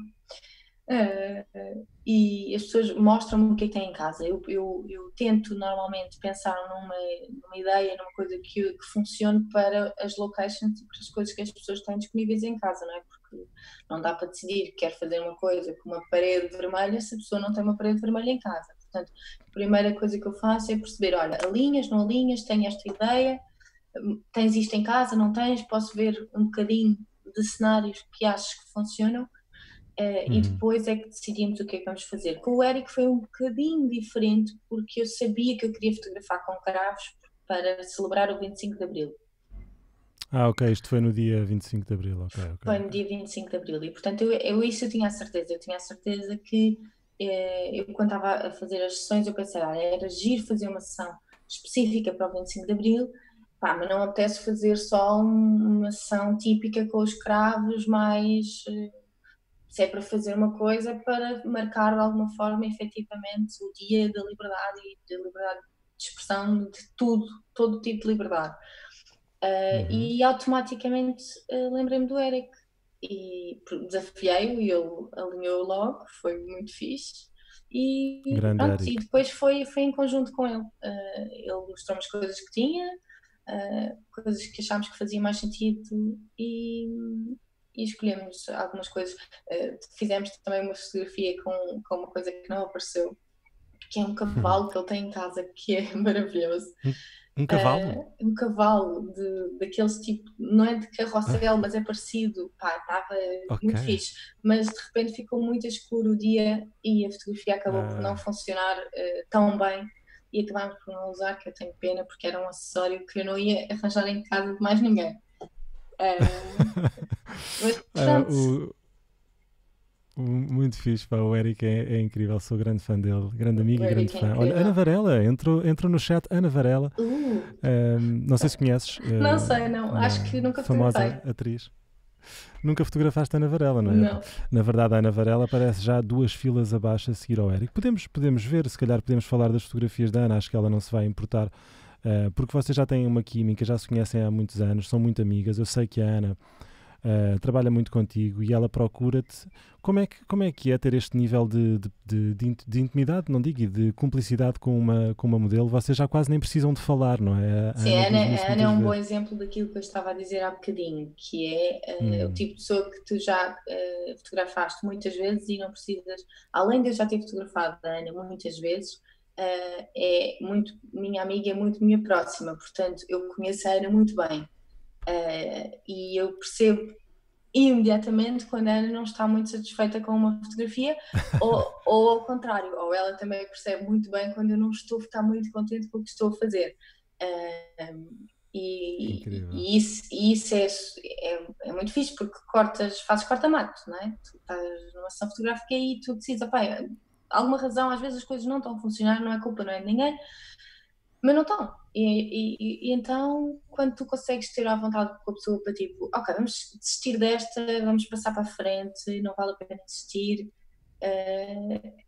Uh, e as pessoas mostram-me o que é que têm em casa. Eu, eu, eu tento normalmente pensar numa, numa ideia, numa coisa que, que funcione para as locations e para as coisas que as pessoas têm disponíveis em casa, não é? Porque não dá para decidir que quer fazer uma coisa com uma parede vermelha se a pessoa não tem uma parede vermelha em casa. Portanto, a primeira coisa que eu faço é perceber: olha, alinhas, não alinhas, tenho esta ideia, tens isto em casa, não tens, posso ver um bocadinho de cenários que achas que funcionam. Uh, uhum. E depois é que decidimos o que é que vamos fazer. Com o Eric foi um bocadinho diferente, porque eu sabia que eu queria fotografar com caravos para celebrar o 25 de Abril. Ah, ok, isto foi no dia 25 de Abril, ok. okay foi no dia 25 de Abril e, portanto, eu, eu, isso eu tinha a certeza. Eu tinha a certeza que eu quando estava a fazer as sessões, eu pensei, era giro fazer uma sessão específica para o 25 de Abril, pá, mas não apetece fazer só uma sessão típica com os cravos, mais eh, se é para fazer uma coisa para marcar de alguma forma efetivamente o dia da liberdade e da liberdade de expressão de tudo, todo tipo de liberdade. Uh, uhum. E automaticamente uh, lembrei-me do Eric e desafiei-o e ele alinhou logo, foi muito fixe. E, pronto, e depois foi, foi em conjunto com ele. Uh, ele mostrou-me as coisas que tinha, uh, coisas que achámos que faziam mais sentido e, e escolhemos algumas coisas. Uh, fizemos também uma fotografia com, com uma coisa que não apareceu, que é um cavalo que ele tem em casa que é maravilhoso. Um cavalo? Uh, um cavalo de, daqueles tipo, não é de carrossel, ah. mas é parecido. Pá, estava okay. muito fixe. Mas de repente ficou muito escuro o dia e a fotografia acabou por não ah. funcionar uh, tão bem. E acabámos por não usar, que eu tenho pena, porque era um acessório que eu não ia arranjar em casa de mais ninguém. Uh, mas, portanto, muito fixe, pá. o Eric é, é, incrível, sou grande fã dele, grande amigo e grande é fã. Olha, Ana Varela, entrou, entrou no chat Ana Varela. Uh. Um, não sei se conheces. Não uh, sei, não, acho que nunca Famosa atriz. Nunca fotografaste a Ana Varela, não é? Não. Na verdade, a Ana Varela aparece já duas filas abaixo a seguir ao Eric. Podemos, podemos ver, se calhar podemos falar das fotografias da Ana, acho que ela não se vai importar, uh, porque vocês já têm uma química, já se conhecem há muitos anos, são muito amigas. Eu sei que a Ana uh, trabalha muito contigo e ela procura-te. Como é, que, como é que é ter este nível de, de, de, de, intimidade, não digo, e de cumplicidade com uma, com uma modelo? Vocês já quase nem precisam de falar, não é? A Sim, a Ana, a Ana é um bom exemplo daquilo que eu estava a dizer há bocadinho, que é uh, hum. o tipo de pessoa que tu já uh, fotografaste muitas vezes e não precisas, além de eu já ter fotografado a Ana muitas vezes, uh, é muito minha amiga, é muito minha próxima, portanto eu conheço a Ana muito bem. Uh, e eu percebo imediatamente quando a Ana não está muito satisfeita com uma fotografia, ou, ou ao contrário, ou ela também percebe muito bem quando eu não estou a ficar muito contente com o que estou a fazer. Uh, e, e, isso, e isso é, é, é, muito fixe porque cortas, fazes corta-mato, não é? Tu estás numa sessão fotográfica e tu decides, opa, alguma razão, às vezes as coisas não estão a funcionar, não é culpa, não é de ninguém, mas não estão. E, e, e, então, quando tu consegues ter à vontade com a pessoa para tipo, ok, vamos desistir desta, vamos passar para a frente, não vale a pena desistir, uh,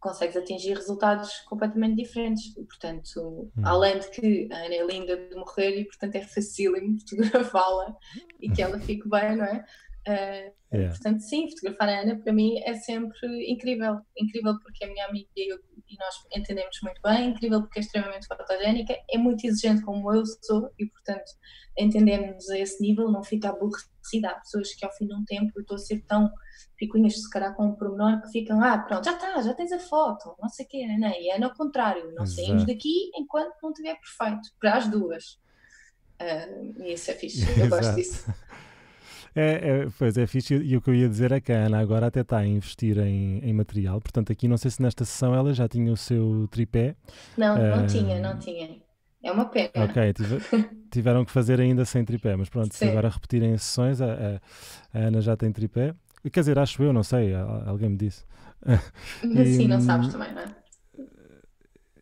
consegues atingir resultados completamente diferentes. Portanto, hum. além de que a Ana é linda de morrer e, portanto, é facílimo fotografá-la e que ela fique bem, não é? Uh, yeah. Portanto, sim, fotografar a Ana para mim é sempre incrível. Incrível porque é minha amiga e eu e nós entendemos muito bem, incrível porque é extremamente fotogénica, é muito exigente como eu sou e, portanto, entendemos a esse nível, não fica aborrecida. Há pessoas que ao fim de um tempo eu estou a ser tão picuinhas, se calhar com um pormenor, que ficam, ah, pronto, já está, já tens a foto, não sei o quê, né? e é no contrário, não Exato. saímos daqui enquanto não estiver perfeito, para as duas. Uh, e isso é fixe, eu gosto disso. É, é, pois é fixe, e o que eu ia dizer é que a Ana agora até está a investir em, em material, portanto aqui não sei se nesta sessão ela já tinha o seu tripé. Não, uh, não tinha, não tinha. É uma pena. Ok, tive, tiveram que fazer ainda sem tripé, mas pronto, Sim. se agora repetirem as sessões, a, a, a, Ana já tem tripé. Quer dizer, acho eu, não sei, alguém me disse. e, Sim, não sabes também, não é?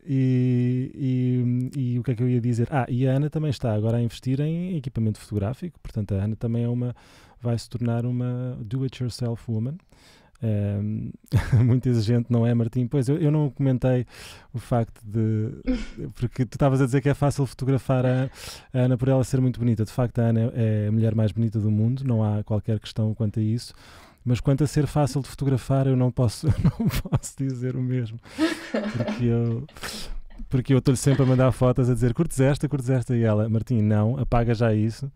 E, e, e, o que é que eu ia dizer? Ah, e a Ana também está agora a investir em equipamento fotográfico, portanto a Ana também é uma, vai se tornar uma do-it-yourself woman. Um, muito exigente, não é, Martim? Pois eu, eu não comentei o facto de. Porque tu estavas a dizer que é fácil fotografar a, a, Ana por ela ser muito bonita. De facto, a Ana é a mulher mais bonita do mundo, não há qualquer questão quanto a isso. Mas quanto a ser fácil de fotografar, eu não posso, não posso dizer o mesmo. Porque eu porque eu estou-lhe sempre a mandar fotos a dizer curtes esta, curtes esta, e ela, Martim, não, apaga já isso.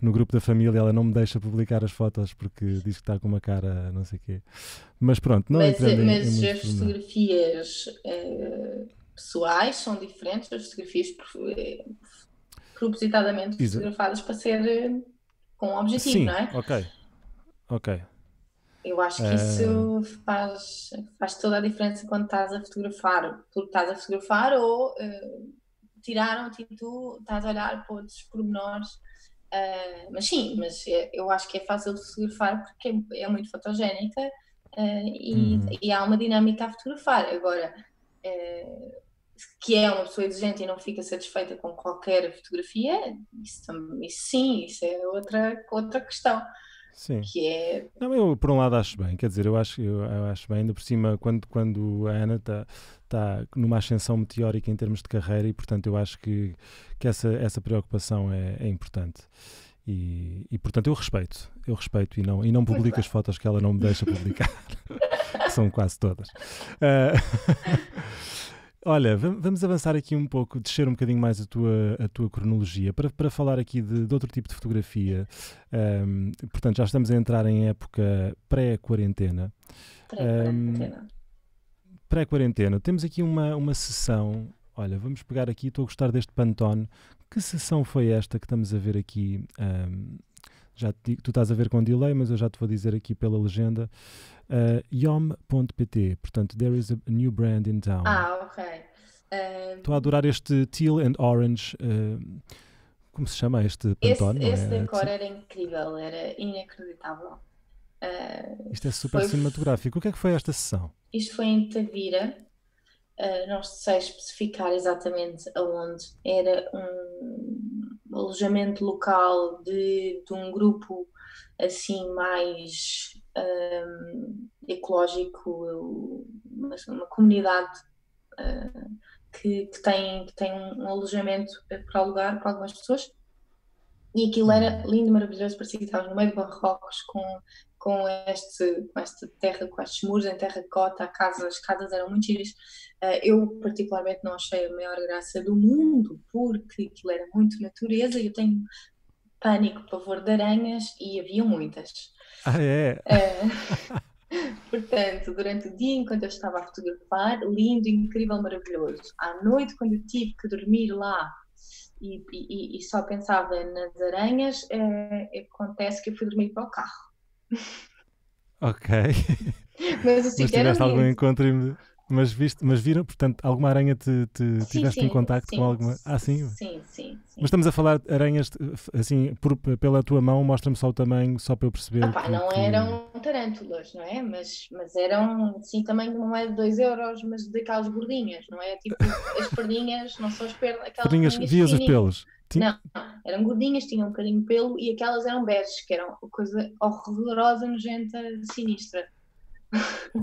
No grupo da família ela não me deixa publicar as fotos porque diz que está com uma cara não sei o quê. Mas pronto, não Mas, em, mas em as fotografias uh, pessoais são diferentes das fotografias eh, propositadamente fotografadas para ser uh, com um objetivo, Sim, não é? ok. Ok. Eu acho que isso faz, faz toda a diferença quando estás a fotografar, porque estás a fotografar ou tiraram-te e tu estás a olhar para outros pormenores. Uh, mas sim, mas é, eu acho que é fácil de fotografar porque é, é muito fotogénica, uh, e, uhum. e, há uma dinâmica a fotografar. Agora, uh, que é uma pessoa exigente e não fica satisfeita com qualquer fotografia, isso, isso sim, isso é outra, outra questão. Sim. Que é... Não, eu por um lado acho bem, quer dizer, eu acho, eu, eu acho bem, ainda por cima, quando, quando a Ana está tá numa ascensão meteórica em termos de carreira e, portanto, eu acho que, que essa, essa preocupação é, é importante. E, e, portanto eu respeito, eu respeito e não, e não publico as fotos que ela não me deixa publicar, que são quase todas. Uh, Olha, vamos avançar aqui um pouco, descer um bocadinho mais a tua, a tua cronologia, para, para falar aqui de, de outro tipo de fotografia. Um, portanto, já estamos a entrar em época pré-quarentena. Pré-quarentena. Um, pré-quarentena. Temos aqui uma, uma sessão. Olha, vamos pegar aqui, estou a gostar deste Pantone. Que sessão foi esta que estamos a ver aqui? Um, já te, tu estás a ver com delay, mas eu já te vou dizer aqui pela legenda. Uh, Yom.pt, portanto, there is a new brand in town. Ah, ok. Estou a adorar este teal and orange. Uh, como se chama este pantone? Esse, esse é? decor era incrível, era inacreditável. Uh, Isto é super foi, cinematográfico. O que é que foi esta sessão? Isto foi em Tavira. Uh, não sei especificar exatamente aonde. Era um alojamento local de, de um grupo assim mais um, ecológico, uma, comunidade uh, que, que, tem, que tem um alojamento para alugar para algumas pessoas. E aquilo era lindo, maravilhoso, parecia que estávamos no meio de Marrocos com, com, este, com esta terra, com estes muros em terracota, casa, as casas eram muito giras. Uh, eu, particularmente, não achei a maior graça do mundo, porque aquilo era muito natureza e eu tenho pânico, pavor de aranhas e havia muitas. Ah, é? Uh, portanto, durante o dia, enquanto eu estava a fotografar, lindo, incrível, maravilhoso. À noite, quando eu tive que dormir lá e, e, e só pensava nas aranhas, é, acontece que eu fui dormir para o carro. Ok. Mas, assim, Mas tiveste algum encontro mas, viste, mas viram, portanto, alguma aranha te, te sim, tiveste sim, em contacto sim, com alguma? Ah, sim? Sim, sim. Mas estamos a falar de aranhas, assim, por, pela tua mão, mostra-me só o tamanho, só para eu perceber. Ah, pá, que, não que... eram tarântulas, não é? Mas, mas eram, sim, tamanho não é de 2 euros, mas daquelas gordinhas, não é? Tipo, as perdinhas, não são as pernas, aquelas perdinhas, vias os pelos? Não, eram gordinhas, tinham um bocadinho de pelo e aquelas eram beges, que eram coisa horrorosa, nojenta, sinistra.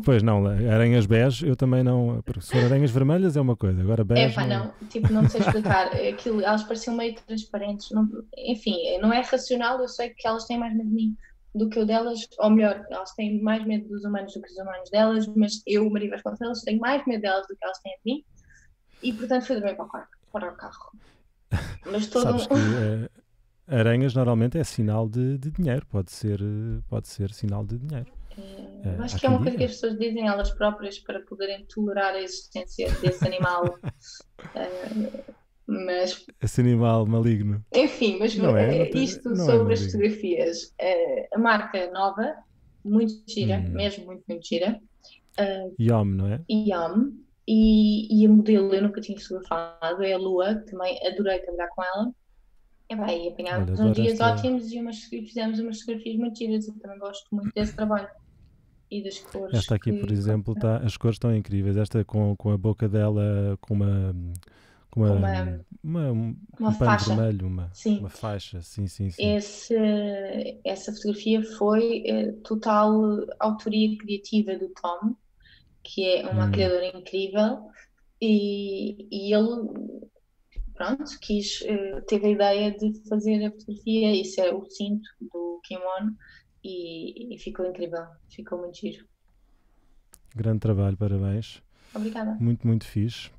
Pois não, aranhas bege eu também não. Se aranhas vermelhas é uma coisa, agora bege. É pá, não, não, tipo, não sei explicar. Aquilo, elas pareciam meio transparentes. Não, enfim, não é racional, eu sei que elas têm mais medo de mim do que eu delas, ou melhor, elas têm mais medo dos humanos do que os humanos delas, mas eu, Maria Vasconcelos, tenho mais medo delas do que elas têm de mim e portanto fui dormir para o carro. Para o carro. Mas todo Sabes que, uh, aranhas normalmente é sinal de, de dinheiro, pode ser, pode ser sinal de dinheiro. É, acho que é uma coisa que as pessoas dizem elas próprias para poderem tolerar a existência desse animal. uh, mas... Esse animal maligno. Enfim, mas não é, não isto não é sobre é as fotografias. Uh, a marca nova, muito gira, hum. mesmo muito, muito gira. Uh, Yom, não é? Yom. E, e a modelo eu nunca tinha fotografado, é a Lua, também adorei trabalhar com ela. É bem, apanhámos uns dias esta... ótimos e umas, fizemos umas fotografias muito giras. Eu também gosto muito desse trabalho e das cores. Esta aqui, que... por exemplo, tá, as cores estão incríveis. Esta com, com a boca dela com uma. Com uma, uma, uma, um, uma um faixa. vermelho, uma, sim. uma faixa, sim, sim, sim. Esse, essa fotografia foi eh, total autoria criativa do Tom, que é um hum. maquiador incrível, e, e ele pronto, quis, uh, teve a ideia de fazer a fotografia, isso é o cinto do kimono, e, e ficou incrível, ficou muito giro. Grande trabalho, parabéns. Obrigada. Muito, muito fixe.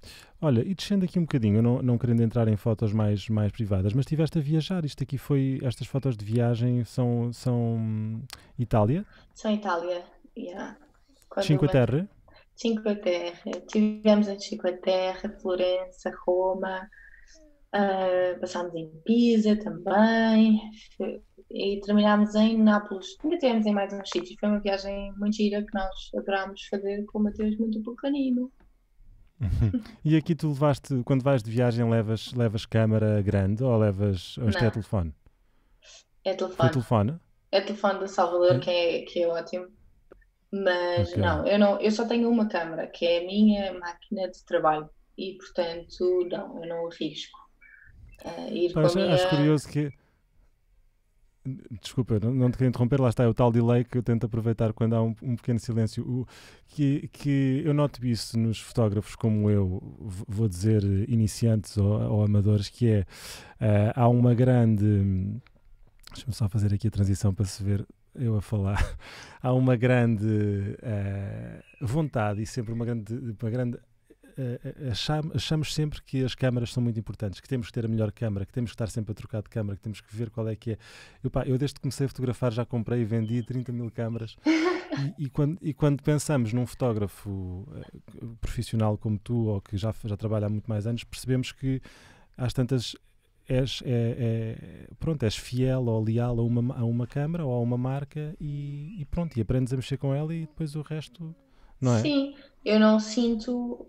Olha, e descendo aqui um bocadinho, não, não querendo entrar em fotos mais, mais privadas, mas estiveste a viajar. Isto aqui foi. Estas fotos de viagem são, são Itália? São Itália, yeah. Cinque Terre? Cinque Terre. Tivemos em Cinque Terre, Florença, Roma, uh, passámos em Pisa também e terminámos em Nápoles. Ainda tivemos em mais uns sítios. Foi uma viagem muito gira que nós adorámos fazer com o Mateus muito pequenino. e aqui tu levaste, quando vais de viagem, levas, levas câmara grande ou levas ou este é telefone? É telefone. Foi telefone? É telefone do Salvador, é. Que, é, que é ótimo. Mas Ok. não, eu não, eu só tenho uma câmara, que é a minha máquina de trabalho. E portanto, não, eu não arrisco. eh, ir Pá, com a acho, minha. curioso que. Desculpa, não, não te queria interromper, lá está, é o tal delay que eu tento aproveitar quando há um, um pequeno silêncio. O, que, que eu noto isso nos fotógrafos como eu, vou dizer iniciantes ou, ou amadores, que é ah, há uma grande. Deixa-me só fazer aqui a transição para se ver eu a falar. há uma grande ah, vontade e sempre uma grande, uma grande eh, acham- achamos sempre que as câmaras são muito importantes, que temos que ter a melhor câmara, que temos que estar sempre a trocar de câmara, que temos que ver qual é que é. Eu, pá, eu desde que comecei a fotografar já comprei e vendi 30 mil câmaras e, e quando, e quando pensamos num fotógrafo eh, profissional como tu ou que já, já trabalha há muito mais anos, percebemos que às tantas és, é, é- pronto, és fiel ou leal a uma, a uma câmara ou a uma marca e, e pronto, e aprendes a mexer com ela e depois o resto, não é? Sim, eu não sinto,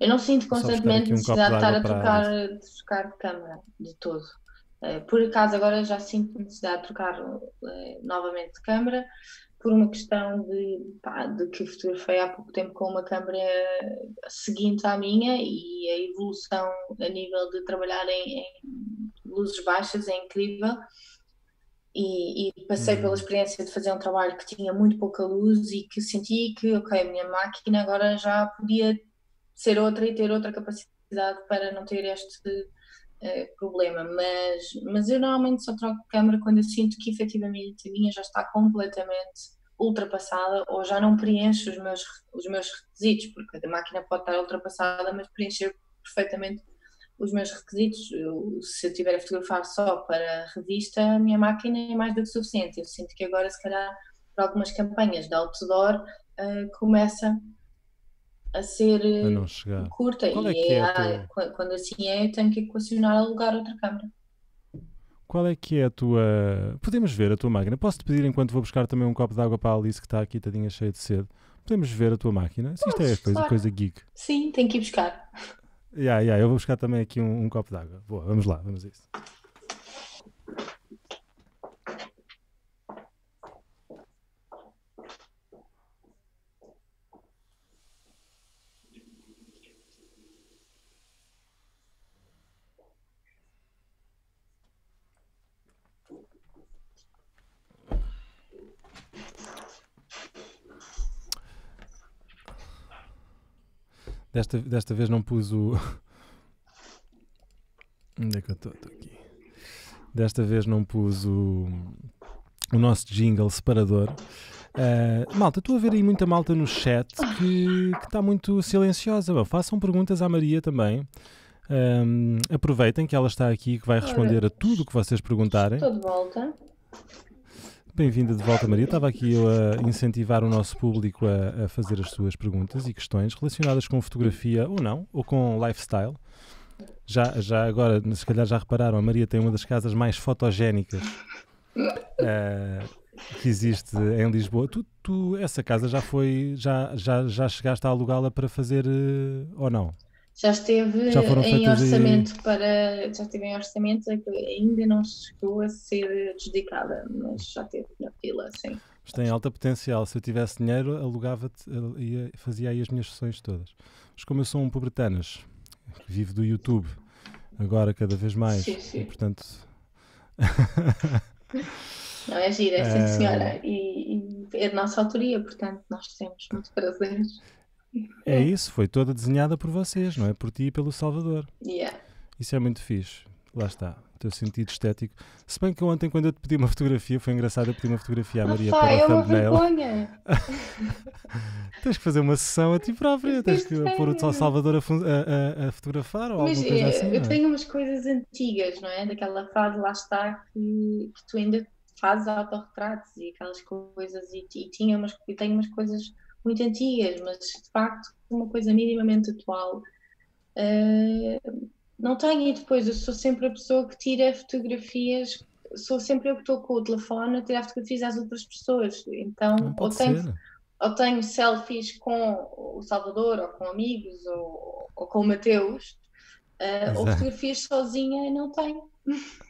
eu não sinto buscar constantemente um necessidade de estar a trocar, de trocar de câmara, de todo. Eh, Por acaso agora já sinto necessidade de trocar eh, novamente de câmara, por uma questão de, pá, de que fotografei há pouco tempo com uma câmara seguinte à minha e a evolução a nível de trabalhar em, em luzes baixas é incrível. E, e passei pela Uhum. experiência de fazer um trabalho que tinha muito pouca luz e que senti que, ok, a minha máquina agora já podia ser outra e ter outra capacidade para não ter este eh, problema. Mas, mas eu normalmente só troco de câmera quando eu sinto que efetivamente a minha já está completamente ultrapassada ou já não preenche os meus, os meus requisitos, porque a máquina pode estar ultrapassada, mas preencher perfeitamente os meus requisitos. Eu, se eu estiver a fotografar só para revista, a minha máquina é mais do que suficiente. Eu sinto que agora, se calhar, para algumas campanhas de outdoor, eh, começa a ser A eh, chegar. curta Qual é e que é a ah, quando assim é, eu tenho que equacionar alugar outra câmara. Qual é que é a tua. Podemos ver a tua máquina? Posso-te pedir enquanto vou buscar também um copo de água para a Alice que está aqui, tadinha cheia de sede? Podemos ver a tua máquina? Se isto é coisa, claro. coisa geek. Sim, tenho que ir buscar. Yeah, yeah, eu vou buscar também aqui um, um copo de água. Boa, vamos lá, vamos a isso. Desta, desta vez não pus o. Onde é que eu estou? Estou aqui. Desta vez não pus o, o nosso jingle separador. Ah, malta, estou a ver aí muita malta no chat que está muito silenciosa. Bom, façam perguntas à Maria também. Ahm, aproveitem que ela está aqui que vai responder a tudo o que vocês perguntarem. Estou de volta. Bem-vinda de volta, Maria. Estava aqui eu a incentivar o nosso público a, a fazer as suas perguntas e questões relacionadas com fotografia ou não, ou com lifestyle. Já, já agora, se calhar já repararam, a Maria tem uma das casas mais fotogénicas eh, que existe em Lisboa. Tu, tu- essa casa já foi, já, já, já chegaste a alugá-la para fazer eh, ou não? Já esteve Já em aí- orçamento para. Já esteve em orçamento, é que ainda não chegou a ser adjudicada, mas já esteve na fila, sim. Mas tem alta potencial. Se eu tivesse dinheiro, alugava-te, eh, ia- fazia aí as minhas sessões todas. Mas como eu sou um pobretanas, que vive do YouTube, agora cada vez mais, Sim, sim. e portanto. Não é gira, Ah. sim senhora. E, e é de nossa autoria, portanto, nós temos muito prazer. É isso, foi toda desenhada por vocês, não é? Por ti e pelo Salvador. Yeah. Isso é muito fixe. Lá está, o teu sentido estético. Se bem que ontem, quando eu te pedi uma fotografia, foi engraçado, eu pedi uma fotografia à Maria pá, para é o uma thumbnail. vergonha. Tens que fazer uma sessão a ti própria, tens que pôr o. Salvador a, a- a- fotografar ou Mas alguma coisa eh, assim. eu é? tenho umas coisas antigas, não é? Daquela fase lá está que, que tu ainda fazes autorretratos e aquelas coisas e, e tinha umas, e tenho umas coisas muito antigas, mas de facto uma coisa minimamente atual eh, não tenho e depois eu sou sempre a pessoa que tira fotografias, sou sempre eu que estou com o telefone a tirar fotografias às outras pessoas, então ou tenho ser. ou tenho selfies com o Salvador, ou com amigos, ou, ou com o Mateus, eh, ou fotografias sozinha, não tenho.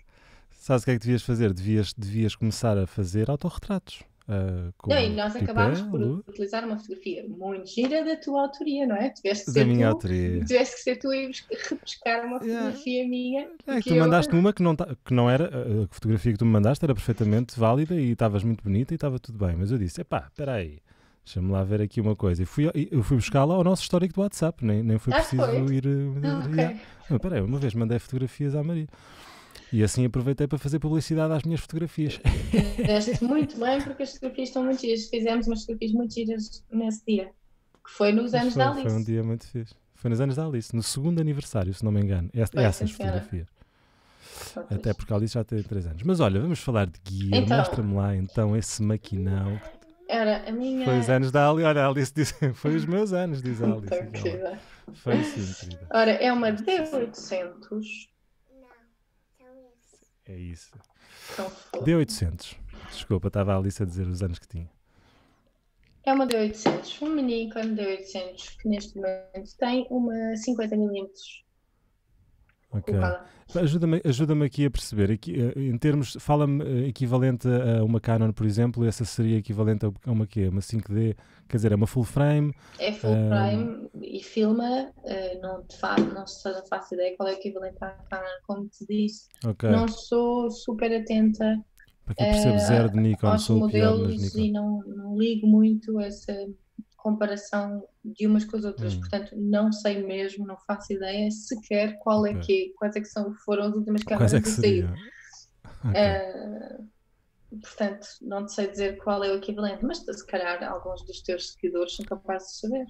Sabes o que é que devias fazer? Devias, devias começar a fazer autorretratos. Uh, não, e nós acabámos por utilizar uma fotografia muito gira da tua autoria, não é? Tiveste que Da ser minha tu, autoria. tiveste que ser tu e repescar uma Yeah. fotografia minha. É que tu eu- mandaste uma que não, que não era, a fotografia que tu me mandaste era perfeitamente válida e estavas muito bonita e estava tudo bem, mas eu disse, epá, espera aí, deixa-me lá ver aqui uma coisa. E fui, eu fui buscá-la ao nosso histórico do WhatsApp, nem, nem foi Ah, preciso foi? ir... uh, Ah, ok. yeah. Mas Espera aí, uma vez mandei fotografias à Maria. E assim aproveitei para fazer publicidade às minhas fotografias. Fizeste muito bem porque as fotografias estão muito giras. Fizemos umas fotografias muito giras nesse dia, que foi nos Mas anos foi, da foi Alice. um dia muito fixe. Foi nos anos da Alice, no segundo aniversário, se não me engano. Ess- Foi, essas fotografias. Até porque a Alice já tem 3 anos. Mas olha, vamos falar de guia. Então. Mostra-me lá então esse maquinão. Era a minha. Foi os anos da Alice. Olha, a Alice disse, foi os meus anos, diz a Alice. Então, Diz ela. Foi sim, querida. Ora, é uma D800. É isso. Então, foda. D800. Desculpa, estava a Alice a dizer os anos que tinha. É uma D800, um mini Nikon D800 que neste momento tem uma 50mm Ajuda-me ajuda aqui a perceber. Aqui, eh, em termos, fala-me eh, equivalente a uma Canon, por exemplo, essa seria equivalente a uma quê? Uma 5D? Quer dizer, é uma full frame? É full Um, frame e filma, eh, não, te fa não se faço ideia qual é o equivalente à Canon, como te disse. Ok. Não sou super atenta Para quem percebe zero de Nikon, aos sou pior modelos Nikon. e não, não ligo muito essa comparação de umas com as outras. Hum. Portanto, não sei mesmo, não faço ideia sequer qual é que é, quais é que são, foram as últimas Quais câmaras é que a sair. seria? Ok. Eh, portanto, não sei dizer qual é o equivalente, mas se calhar alguns dos teus seguidores são capazes de saber.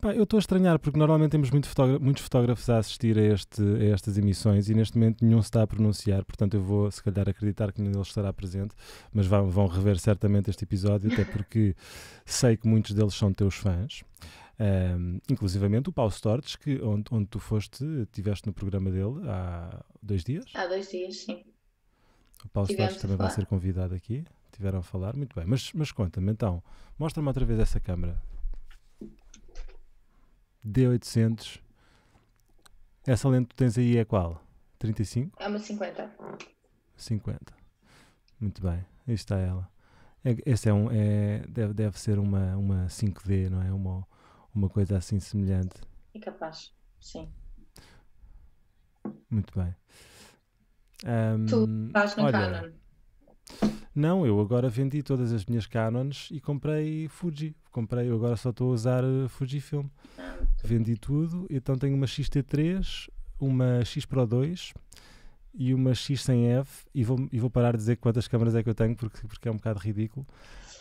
Pá, eu estou a estranhar porque normalmente temos muito fotógra- muitos fotógrafos a assistir a, este, a estas emissões e neste momento nenhum se está a pronunciar, portanto eu vou se calhar acreditar que nenhum deles estará presente, mas vão, vão rever certamente este episódio, até porque sei que muitos deles são teus fãs. Ahm, inclusivamente o Paulo Stortes, que, onde, onde tu foste, estiveste no programa dele há dois dias. Há dois dias, sim. O Paulo Tivemos Stortes também vai ser convidado aqui. Tiveram a falar, muito bem. Mas, mas conta-me então, mostra-me outra vez essa câmara. D800. Essa lente que tens aí é qual? 35? É uma 50. 50. Muito bem, aí está ela. É, esse é um, é, deve, deve ser uma, uma 5D, não é? Uma, uma coisa assim semelhante. É capaz, sim. Muito bem. Ahm, Tu estás no olha, Canon. Não, eu agora vendi todas as minhas Canons e comprei Fuji. Comprei, eu agora só estou a usar uh, Fujifilm. Vendi tudo, então tenho uma XT3, uma X Pro 2 e uma X100F e vou, e vou parar de dizer quantas câmaras é que eu tenho porque, porque é um bocado ridículo.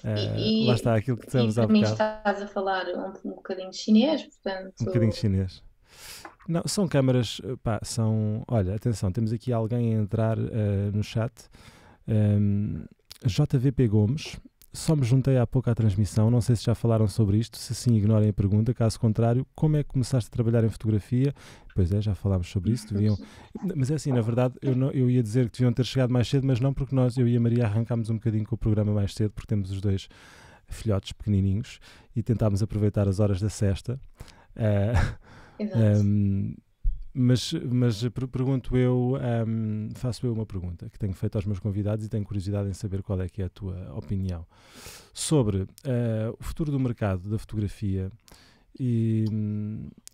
Uh, E- lá está aquilo que E dissemos há bocado. estás a falar um, um bocadinho de chinês, portanto. Um bocadinho chinês. Não, são câmaras, eh, pá, são. Olha, atenção, temos aqui alguém a entrar eh, no chat. Ehm, JVP Gomes, só me juntei há pouco à transmissão, não sei se já falaram sobre isto, se sim, ignorem a pergunta, caso contrário, como é que começaste a trabalhar em fotografia? Pois é, já falámos sobre isso, deviam. Mas é assim, na verdade, eu, não, eu ia dizer que deviam ter chegado mais cedo, mas não porque nós, eu e a Maria, arrancámos um bocadinho com o programa mais cedo, porque temos os dois filhotes pequenininhos e tentámos aproveitar as horas da sesta. Eh, Exato. um, mas, mas per- pergunto eu, um, faço eu uma pergunta que tenho feito aos meus convidados e tenho curiosidade em saber qual é que é a tua opinião sobre uh, o futuro do mercado da fotografia e,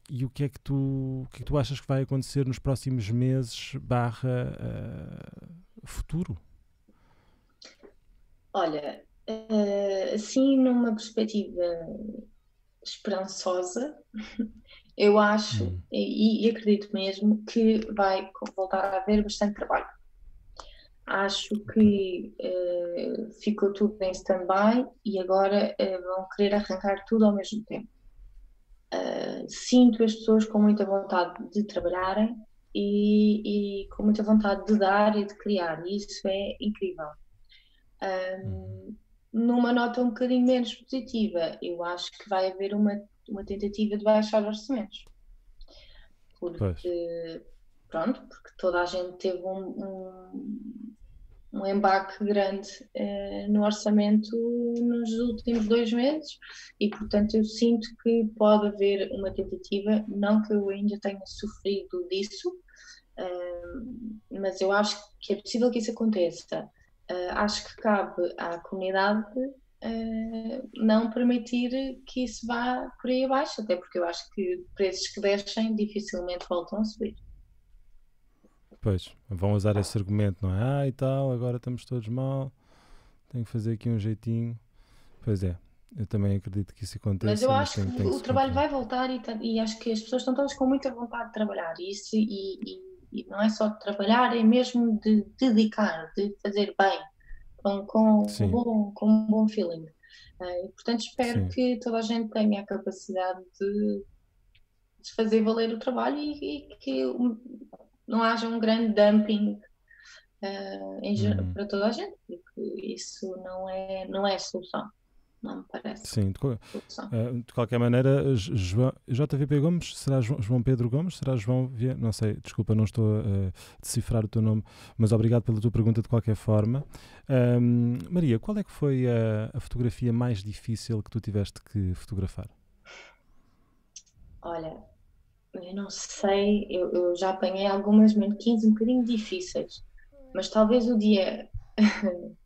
e o que é que tu o que é que tu achas que vai acontecer nos próximos meses barra uh, futuro? Olha, eh, assim, numa perspectiva esperançosa, eu acho Hum. e, e acredito mesmo que vai voltar a haver bastante trabalho. Acho que eh, ficou tudo em stand-by e agora eh, vão querer arrancar tudo ao mesmo tempo. Eh, sinto as pessoas com muita vontade de trabalharem e, e com muita vontade de dar e de criar, e isso é incrível. Um, numa nota um bocadinho menos positiva, eu acho que vai haver uma, uma tentativa de baixar orçamentos. Porque, pronto, porque toda a gente teve um, um, um embaque grande eh, no orçamento nos últimos dois meses e, portanto, eu sinto que pode haver uma tentativa, não que eu ainda tenha sofrido disso, eh, mas eu acho que é possível que isso aconteça Uh, acho que cabe à comunidade uh, não permitir que isso vá por aí abaixo, até porque eu acho que preços que descem dificilmente voltam a subir. Pois, vão usar esse argumento, não é? Ah, e tal, agora estamos todos mal, tenho que fazer aqui um jeitinho. Pois é, eu também acredito que isso aconteça. Mas eu acho que o trabalho vai voltar e, e, acho que as pessoas estão todas com muita vontade de trabalhar. Isso, e, e, e não é só de trabalhar, é mesmo de dedicar, de fazer bem, com, com, um, bom, com um bom feeling. Uh, portanto, espero Sim. que toda a gente tenha a capacidade de, de fazer valer o trabalho e, e que não haja um grande dumping uh, em, uhum. para toda a gente, porque isso não é, não é a solução não me parece. Sim, de, uh, de qualquer maneira, João, JVP Gomes, será João Pedro Gomes? Será João Vieira? Não sei, desculpa, não estou a decifrar o teu nome, mas obrigado pela tua pergunta de qualquer forma. Um, Maria, qual é que foi a, a, fotografia mais difícil que tu tiveste que fotografar? Olha, eu não sei, eu, eu já apanhei algumas manequins um bocadinho difíceis, mas talvez o dia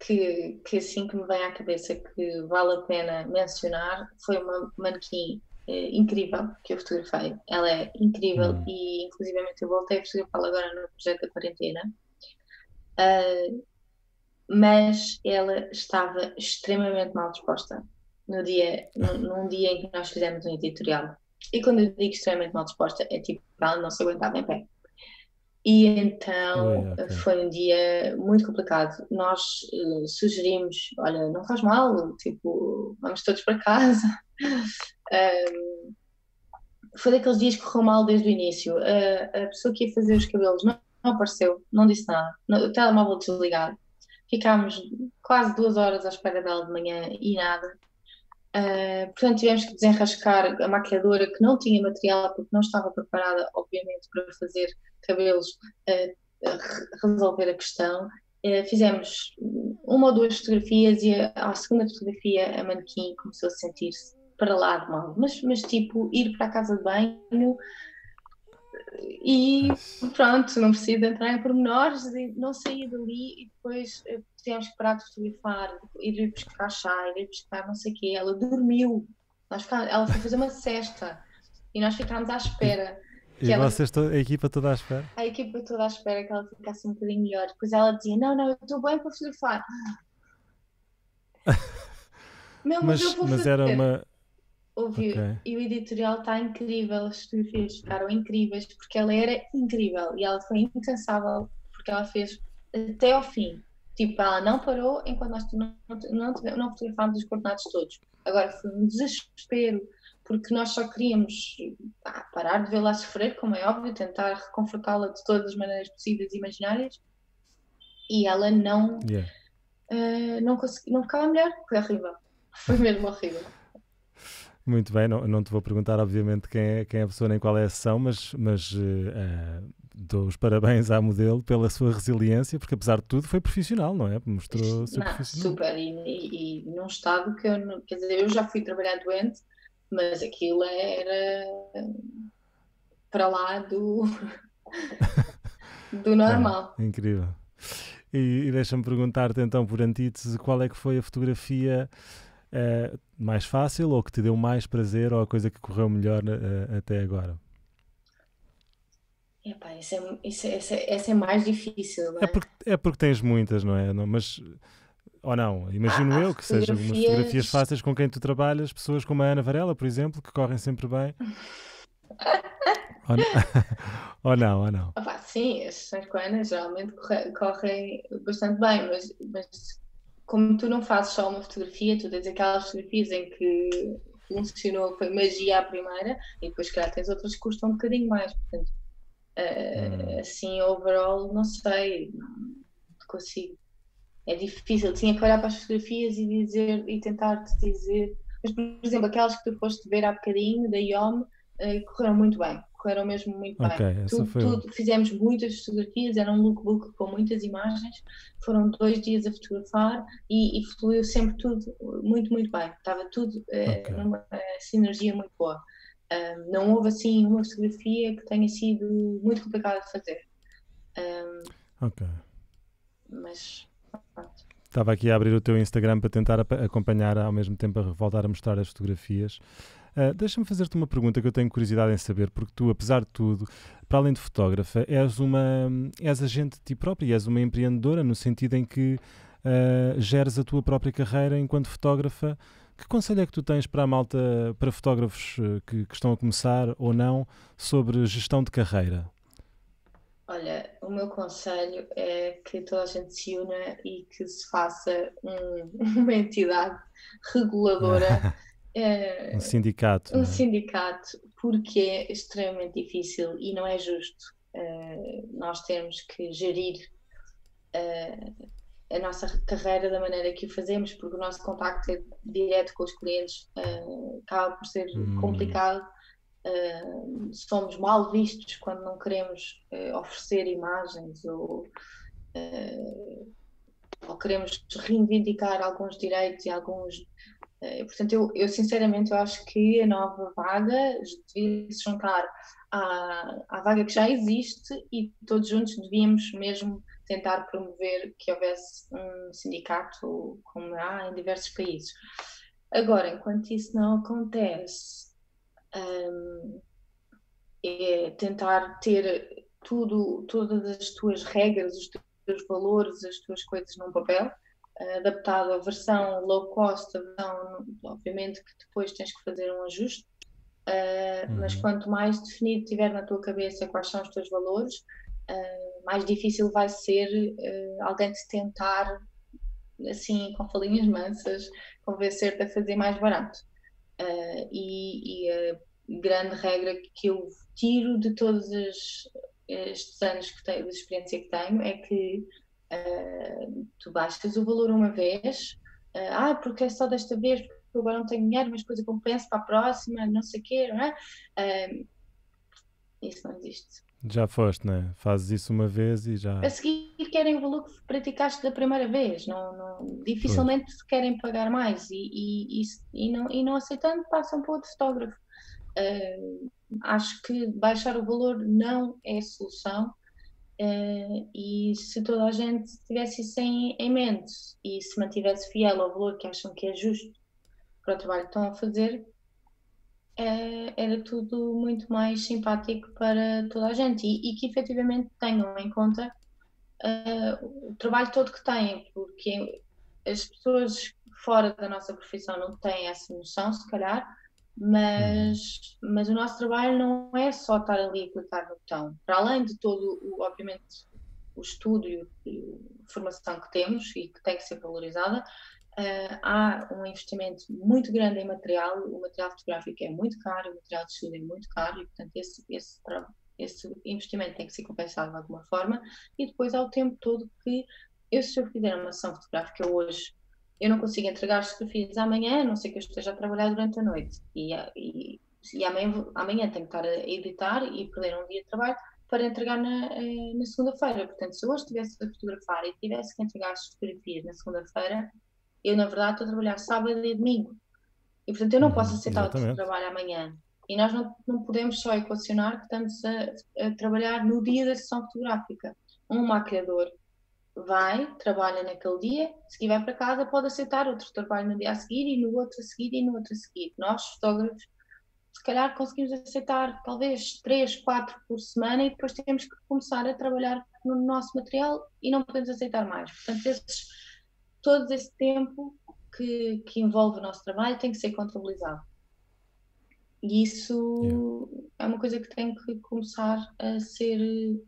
que, que assim que me vem à cabeça que vale a pena mencionar foi uma manequim eh, incrível que eu fotografei. Ela é incrível hum. e inclusivamente eu voltei a fotografá-la agora no projeto da quarentena. Uh, mas ela estava extremamente mal disposta no dia, num, num dia em que nós fizemos um editorial. E quando eu digo extremamente mal disposta, é tipo, ela não se aguentava em pé. E então okay. foi um dia muito complicado. Nós uh, sugerimos: olha, não faz mal, tipo, vamos todos para casa. um, foi daqueles dias que correu mal desde o início. Uh, a pessoa que ia fazer os cabelos não, não apareceu, não disse nada. O telemóvel desligado. Ficámos quase duas horas à espera dela de manhã e nada. Uh, portanto, tivemos que desenrascar a maquiadora que não tinha material porque não estava preparada, obviamente, para fazer cabelos, uh, resolver a questão. Uh, fizemos uma ou duas fotografias e a, à segunda fotografia a manequim começou a sentir-se para lá de mal. Mas, mas, tipo, ir para a casa de banho e pronto, não preciso entrar em pormenores, não sair dali e depois tivemos que parar de fotografar, ir buscar chá, ir buscar não sei o quê. Ela dormiu, nós ficámos, ela foi fazer uma cesta e nós ficámos à espera. E ela, vocês, a equipa toda à espera? A equipa toda à espera que ela ficasse um bocadinho melhor. Depois ela dizia: Não, não, eu estou bem para fotografar. Não, mas, mas, mas era uma. Ouviu? Okay. E o editorial está incrível, as fotografias ficaram incríveis porque ela era incrível e ela foi incansável porque ela fez até ao fim. Tipo, ela não parou enquanto nós não, não, não, não fotografámos os coordenados todos. Agora foi um desespero, porque nós só queríamos ah, parar de vê-la sofrer, como é óbvio, tentar reconfortá-la de todas as maneiras possíveis e imaginárias. E ela não, yeah. uh, não, consegui, não ficava melhor. Foi horrível. Foi mesmo horrível. Muito bem, não, não te vou perguntar, obviamente, quem é, quem é a pessoa nem qual é a sessão, mas, mas uh, dou os parabéns à modelo pela sua resiliência, porque apesar de tudo foi profissional, não é? Mostrou ser não, profissional. Super, e, e, num estado que eu, não, quer dizer, eu já fui trabalhar doente, mas aquilo era para lá do, do normal. É, incrível. E, e deixa-me perguntar-te então, por antítese, qual é que foi a fotografia uh, mais fácil ou que te deu mais prazer ou a coisa que correu melhor uh, até agora? Epá, isso é, isso, é, essa, essa é mais difícil, não é? É porque, é porque tens muitas, não é? Não, mas, ou não, imagino ah, eu que sejam umas fotografias fáceis com quem tu trabalhas, pessoas como a Ana Varela, por exemplo, que correm sempre bem. ou, não, ou não, ou não? Opa, sim, as sessões com a Ana geralmente correm, correm bastante bem, mas, mas como tu não fazes só uma fotografia, tu tens aquelas fotografias em que funcionou, foi magia à primeira, e depois, calhar, tens outras que custam um bocadinho mais, portanto Uh, assim, overall, não sei, não consigo. É difícil, tinha que olhar para as fotografias e dizer e tentar te dizer. Mas, por exemplo, aquelas que tu foste ver há bocadinho, da IOM, uh, correram muito bem, correram mesmo muito okay, bem. Tudo, tudo, fizemos muitas fotografias, era um lookbook com muitas imagens, foram dois dias a fotografar e, e fluiu sempre tudo muito, muito bem. Estava tudo uh, okay. numa sinergia muito boa. Um, não houve assim uma fotografia que tenha sido muito complicada de fazer. Um, ok. mas pronto. Estava aqui a abrir o teu Instagram para tentar acompanhar ao mesmo tempo a voltar a mostrar as fotografias. Uh, Deixa-me fazer-te uma pergunta que eu tenho curiosidade em saber, porque tu, apesar de tudo, para além de fotógrafa, és uma és agente de ti própria, és uma empreendedora no sentido em que uh, geres a tua própria carreira enquanto fotógrafa. Que conselho é que tu tens para a malta, para fotógrafos que, que estão a começar ou não, sobre gestão de carreira? Olha, o meu conselho é que toda a gente se una e que se faça um, uma entidade reguladora. um sindicato. Um é? sindicato, porque é extremamente difícil e não é justo uh, nós termos que gerir uh, a nossa carreira da maneira que o fazemos, porque o nosso contacto é direto com os clientes uh, acaba por ser hum. complicado somos mal vistos quando não queremos oferecer imagens ou, ou, queremos reivindicar alguns direitos e alguns. Portanto, eu, eu, sinceramente eu acho que a nova vaga devia se juntar à, à vaga que já existe e todos juntos devíamos mesmo tentar promover que houvesse um sindicato como há em diversos países. Agora, enquanto isso não acontece, um, é tentar ter tudo, todas as tuas regras, os teus valores, as tuas coisas num papel, adaptado à versão low cost, a versão, obviamente que depois tens que fazer um ajuste, uh, uhum. mas quanto mais definido tiver na tua cabeça quais são os teus valores, uh, mais difícil vai ser uh, alguém te tentar, assim, com falinhas mansas, convencer-te a fazer mais barato. E, e, a grande regra que eu tiro de todos os, estes anos que tenho, de experiência que tenho, é que uh, tu baixas o valor uma vez, uh, ah, porque é só desta vez, porque agora não tenho dinheiro, mas depois eu compenso para a próxima, não sei o quê, não é? isso não existe. Já foste, não é? Fazes isso uma vez e já. A seguir querem o valor que praticaste da primeira vez, não, não dificilmente pois. querem pagar mais e, e, e, e, não, e não aceitando passam para outro fotógrafo. Uh, acho que baixar o valor não é a solução uh, e se toda a gente tivesse isso em, em mente e se mantivesse fiel ao valor que acham que é justo para o trabalho que estão a fazer, é, era tudo muito mais simpático para toda a gente. E, e que efetivamente tenham em conta uh, o trabalho todo que têm, porque as pessoas fora da nossa profissão não têm essa noção, se calhar, mas, uhum. mas o nosso trabalho não é só estar ali a clicar no botão. Para além de todo, o, obviamente, o estudo e, a formação que temos e que tem que ser valorizada, uh, há um investimento muito grande em material, o material fotográfico é muito caro, o material de estudo é muito caro e, portanto, esse, esse, esse investimento tem que ser compensado de alguma forma e depois há o tempo todo que eu, se eu fizer uma ação fotográfica hoje, eu não consigo entregar as fotografias amanhã, a não ser que eu esteja a trabalhar durante a noite e, e, e amanhã, amanhã tenho que estar a editar e perder um dia de trabalho para entregar na, eh, na segunda-feira. Portanto, se eu hoje estivesse a fotografar e tivesse que entregar as fotografias na segunda-feira, eu, na verdade, estou a trabalhar sábado e domingo. E, portanto, eu não posso uhum, aceitar Exatamente. o trabalho amanhã. E nós não, não podemos só equacionar que estamos a, a trabalhar no dia da sessão fotográfica. Um maquiador vai, trabalha naquele dia, se vai para casa, pode aceitar outro trabalho no dia a seguir e no outro a seguir e no outro a seguir. Nós, fotógrafos, se calhar conseguimos aceitar talvez três, quatro por semana e depois temos que começar a trabalhar no nosso material e não podemos aceitar mais. Portanto, esses todo esse tempo que, que envolve o nosso trabalho tem que ser contabilizado. E isso yeah. é uma coisa que tem que começar a ser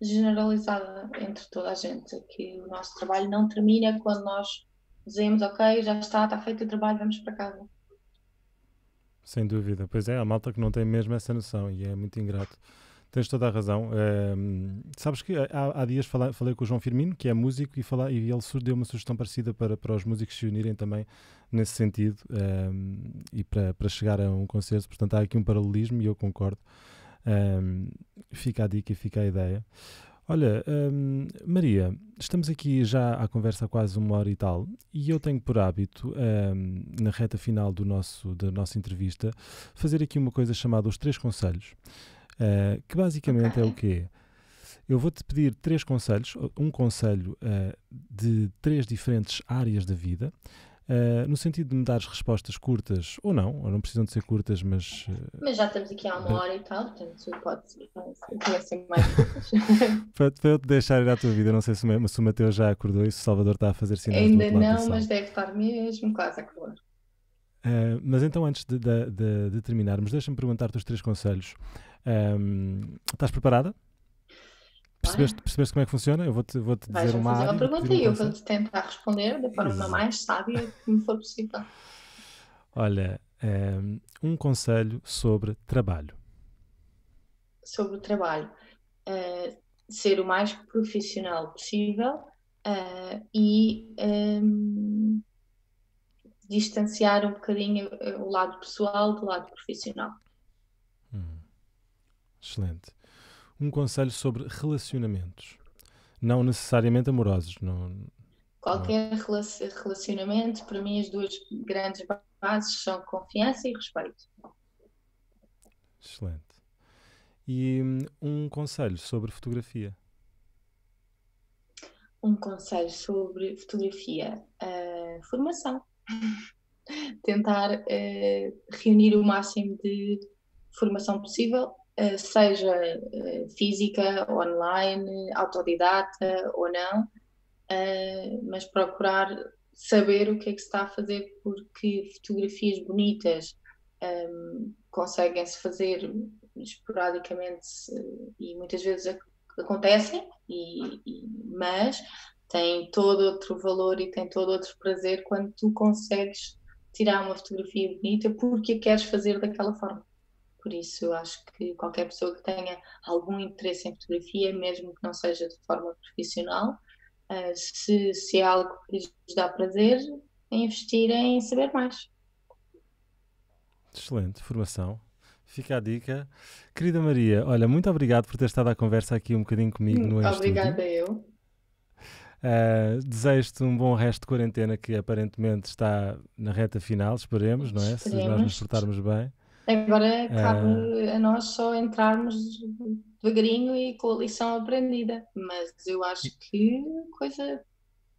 generalizada entre toda a gente, que o nosso trabalho não termina quando nós dizemos ok, já está, está feito o trabalho, vamos para casa. Sem dúvida, pois é, a malta que não tem mesmo essa noção e é muito ingrato. Tens toda a razão. Um, sabes que há, há dias falei, falei, com o João Firmino, que é músico, e, fala, e ele deu uma sugestão parecida para, para os músicos se unirem também nesse sentido um, e para, para chegar a um consenso. Portanto, há aqui um paralelismo e eu concordo. Um, fica a dica e fica a ideia. Olha, um, Maria, estamos aqui já à conversa há quase uma hora e tal, e eu tenho por hábito, um, na reta final do nosso, da nossa entrevista, fazer aqui uma coisa chamada os três conselhos. Uh, que basicamente okay. é o quê? Eu vou-te pedir três conselhos, um conselho uh, de três diferentes áreas da vida, uh, no sentido de me dar respostas curtas ou não, ou não precisam de ser curtas, mas. Uh, mas já estamos aqui há uma hora e tal, portanto pode ser mais curtas. para, para eu te deixar ir à tua vida, não sei se, se o Mateus já acordou e se o Salvador está a fazer sinais Ainda não, mas deve estar mesmo quase a acordar. Uh, mas então, antes de, de, de, de terminarmos, deixa-me perguntar-te os três conselhos. Um, estás preparada? Percebeste, percebeste como é que funciona? Eu vou-te vou -te dizer uma fazer uma pergunta e eu vou-te tentar responder da forma Exato. mais sábia que me for possível. Olha, um conselho sobre trabalho. Sobre o trabalho. Uh, ser o mais profissional possível uh, e um, distanciar um bocadinho eh, o lado pessoal do lado profissional. Hum. Excelente um conselho sobre relacionamentos. Não necessariamente amorosos. Não, Qualquer não. relacionamento, para mim, as duas grandes bases são confiança e respeito. Excelente. E um conselho sobre fotografia? Um conselho sobre fotografia. Uh, formação. Tentar uh, reunir o máximo de formação possível seja eh, física, online, autodidata ou não, eh, mas procurar saber o que é que se está a fazer, porque fotografias bonitas um, conseguem-se fazer esporadicamente e muitas vezes acontecem, e, e, mas tem todo outro valor e tem todo outro prazer quando tu consegues tirar uma fotografia bonita porque a queres fazer daquela forma. Por isso, eu acho que qualquer pessoa que tenha algum interesse em fotografia, mesmo que não seja de forma profissional, uh, se, se é algo que lhes dá prazer, é investir em saber mais. Excelente formação. Fica a dica. Querida Maria, olha, muito obrigado por ter estado à conversa aqui um bocadinho comigo no Obrigada eu. Uh, Desejo-te um bom resto de quarentena que aparentemente está na reta final, esperemos, não é? Esperemos. Se nós nos portarmos bem. Agora cabe a nós só entrarmos devagarinho e com a lição aprendida. Mas eu acho que a coisa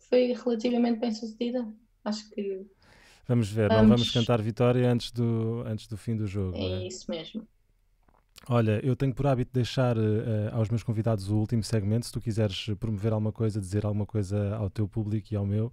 foi relativamente bem sucedida. Acho que. Vamos ver, vamos... não vamos cantar vitória antes do, antes do fim do jogo. É, é? isso mesmo. Olha, eu tenho por hábito deixar uh, aos meus convidados o último segmento. Se tu quiseres promover alguma coisa, dizer alguma coisa ao teu público e ao meu,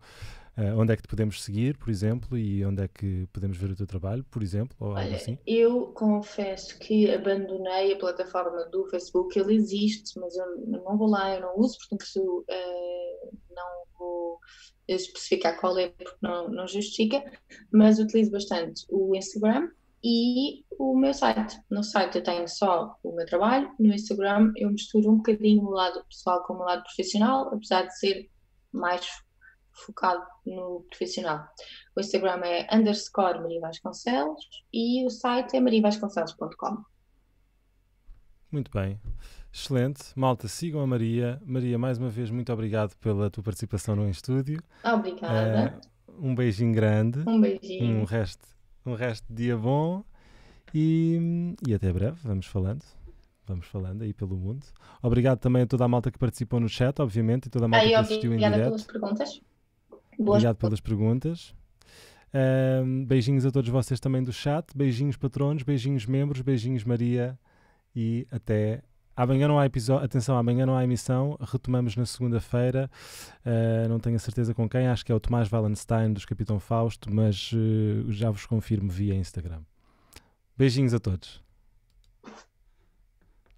Uh, onde é que te podemos seguir, por exemplo, e onde é que podemos ver o teu trabalho, por exemplo, ou Olha, algo assim? Eu confesso que abandonei a plataforma do Facebook, ele existe, mas eu não vou lá, eu não uso, portanto uh, não vou especificar qual é porque não, não justifica, mas utilizo bastante o Instagram e o meu site. No site eu tenho só o meu trabalho, no Instagram eu misturo um bocadinho o lado pessoal com o lado profissional, apesar de ser mais focado no profissional. O Instagram é underscore Maria Vasconcelos e o site é mariavasconcelos.com. Muito bem. Excelente. Malta, sigam a Maria. Maria, mais uma vez, muito obrigado pela tua participação no estúdio. Obrigada. Uh, um beijinho grande. Um beijinho. Um resto, um resto de dia bom. E, e até breve. Vamos falando vamos falando aí pelo mundo. Obrigado também a toda a malta que participou no chat, obviamente, e toda a malta aí, que assistiu em direto. Obrigada pelas perguntas. Boas Obrigado pelas perguntas. Um, beijinhos a todos vocês também do chat. Beijinhos patronos, beijinhos membros, beijinhos Maria e até amanhã não há episódio. Atenção, amanhã não há emissão. Retomamos na segunda-feira. Uh, não tenho a certeza com quem. Acho que é o Tomás Wallenstein dos Capitão Fausto, mas uh, já vos confirmo via Instagram. Beijinhos a todos.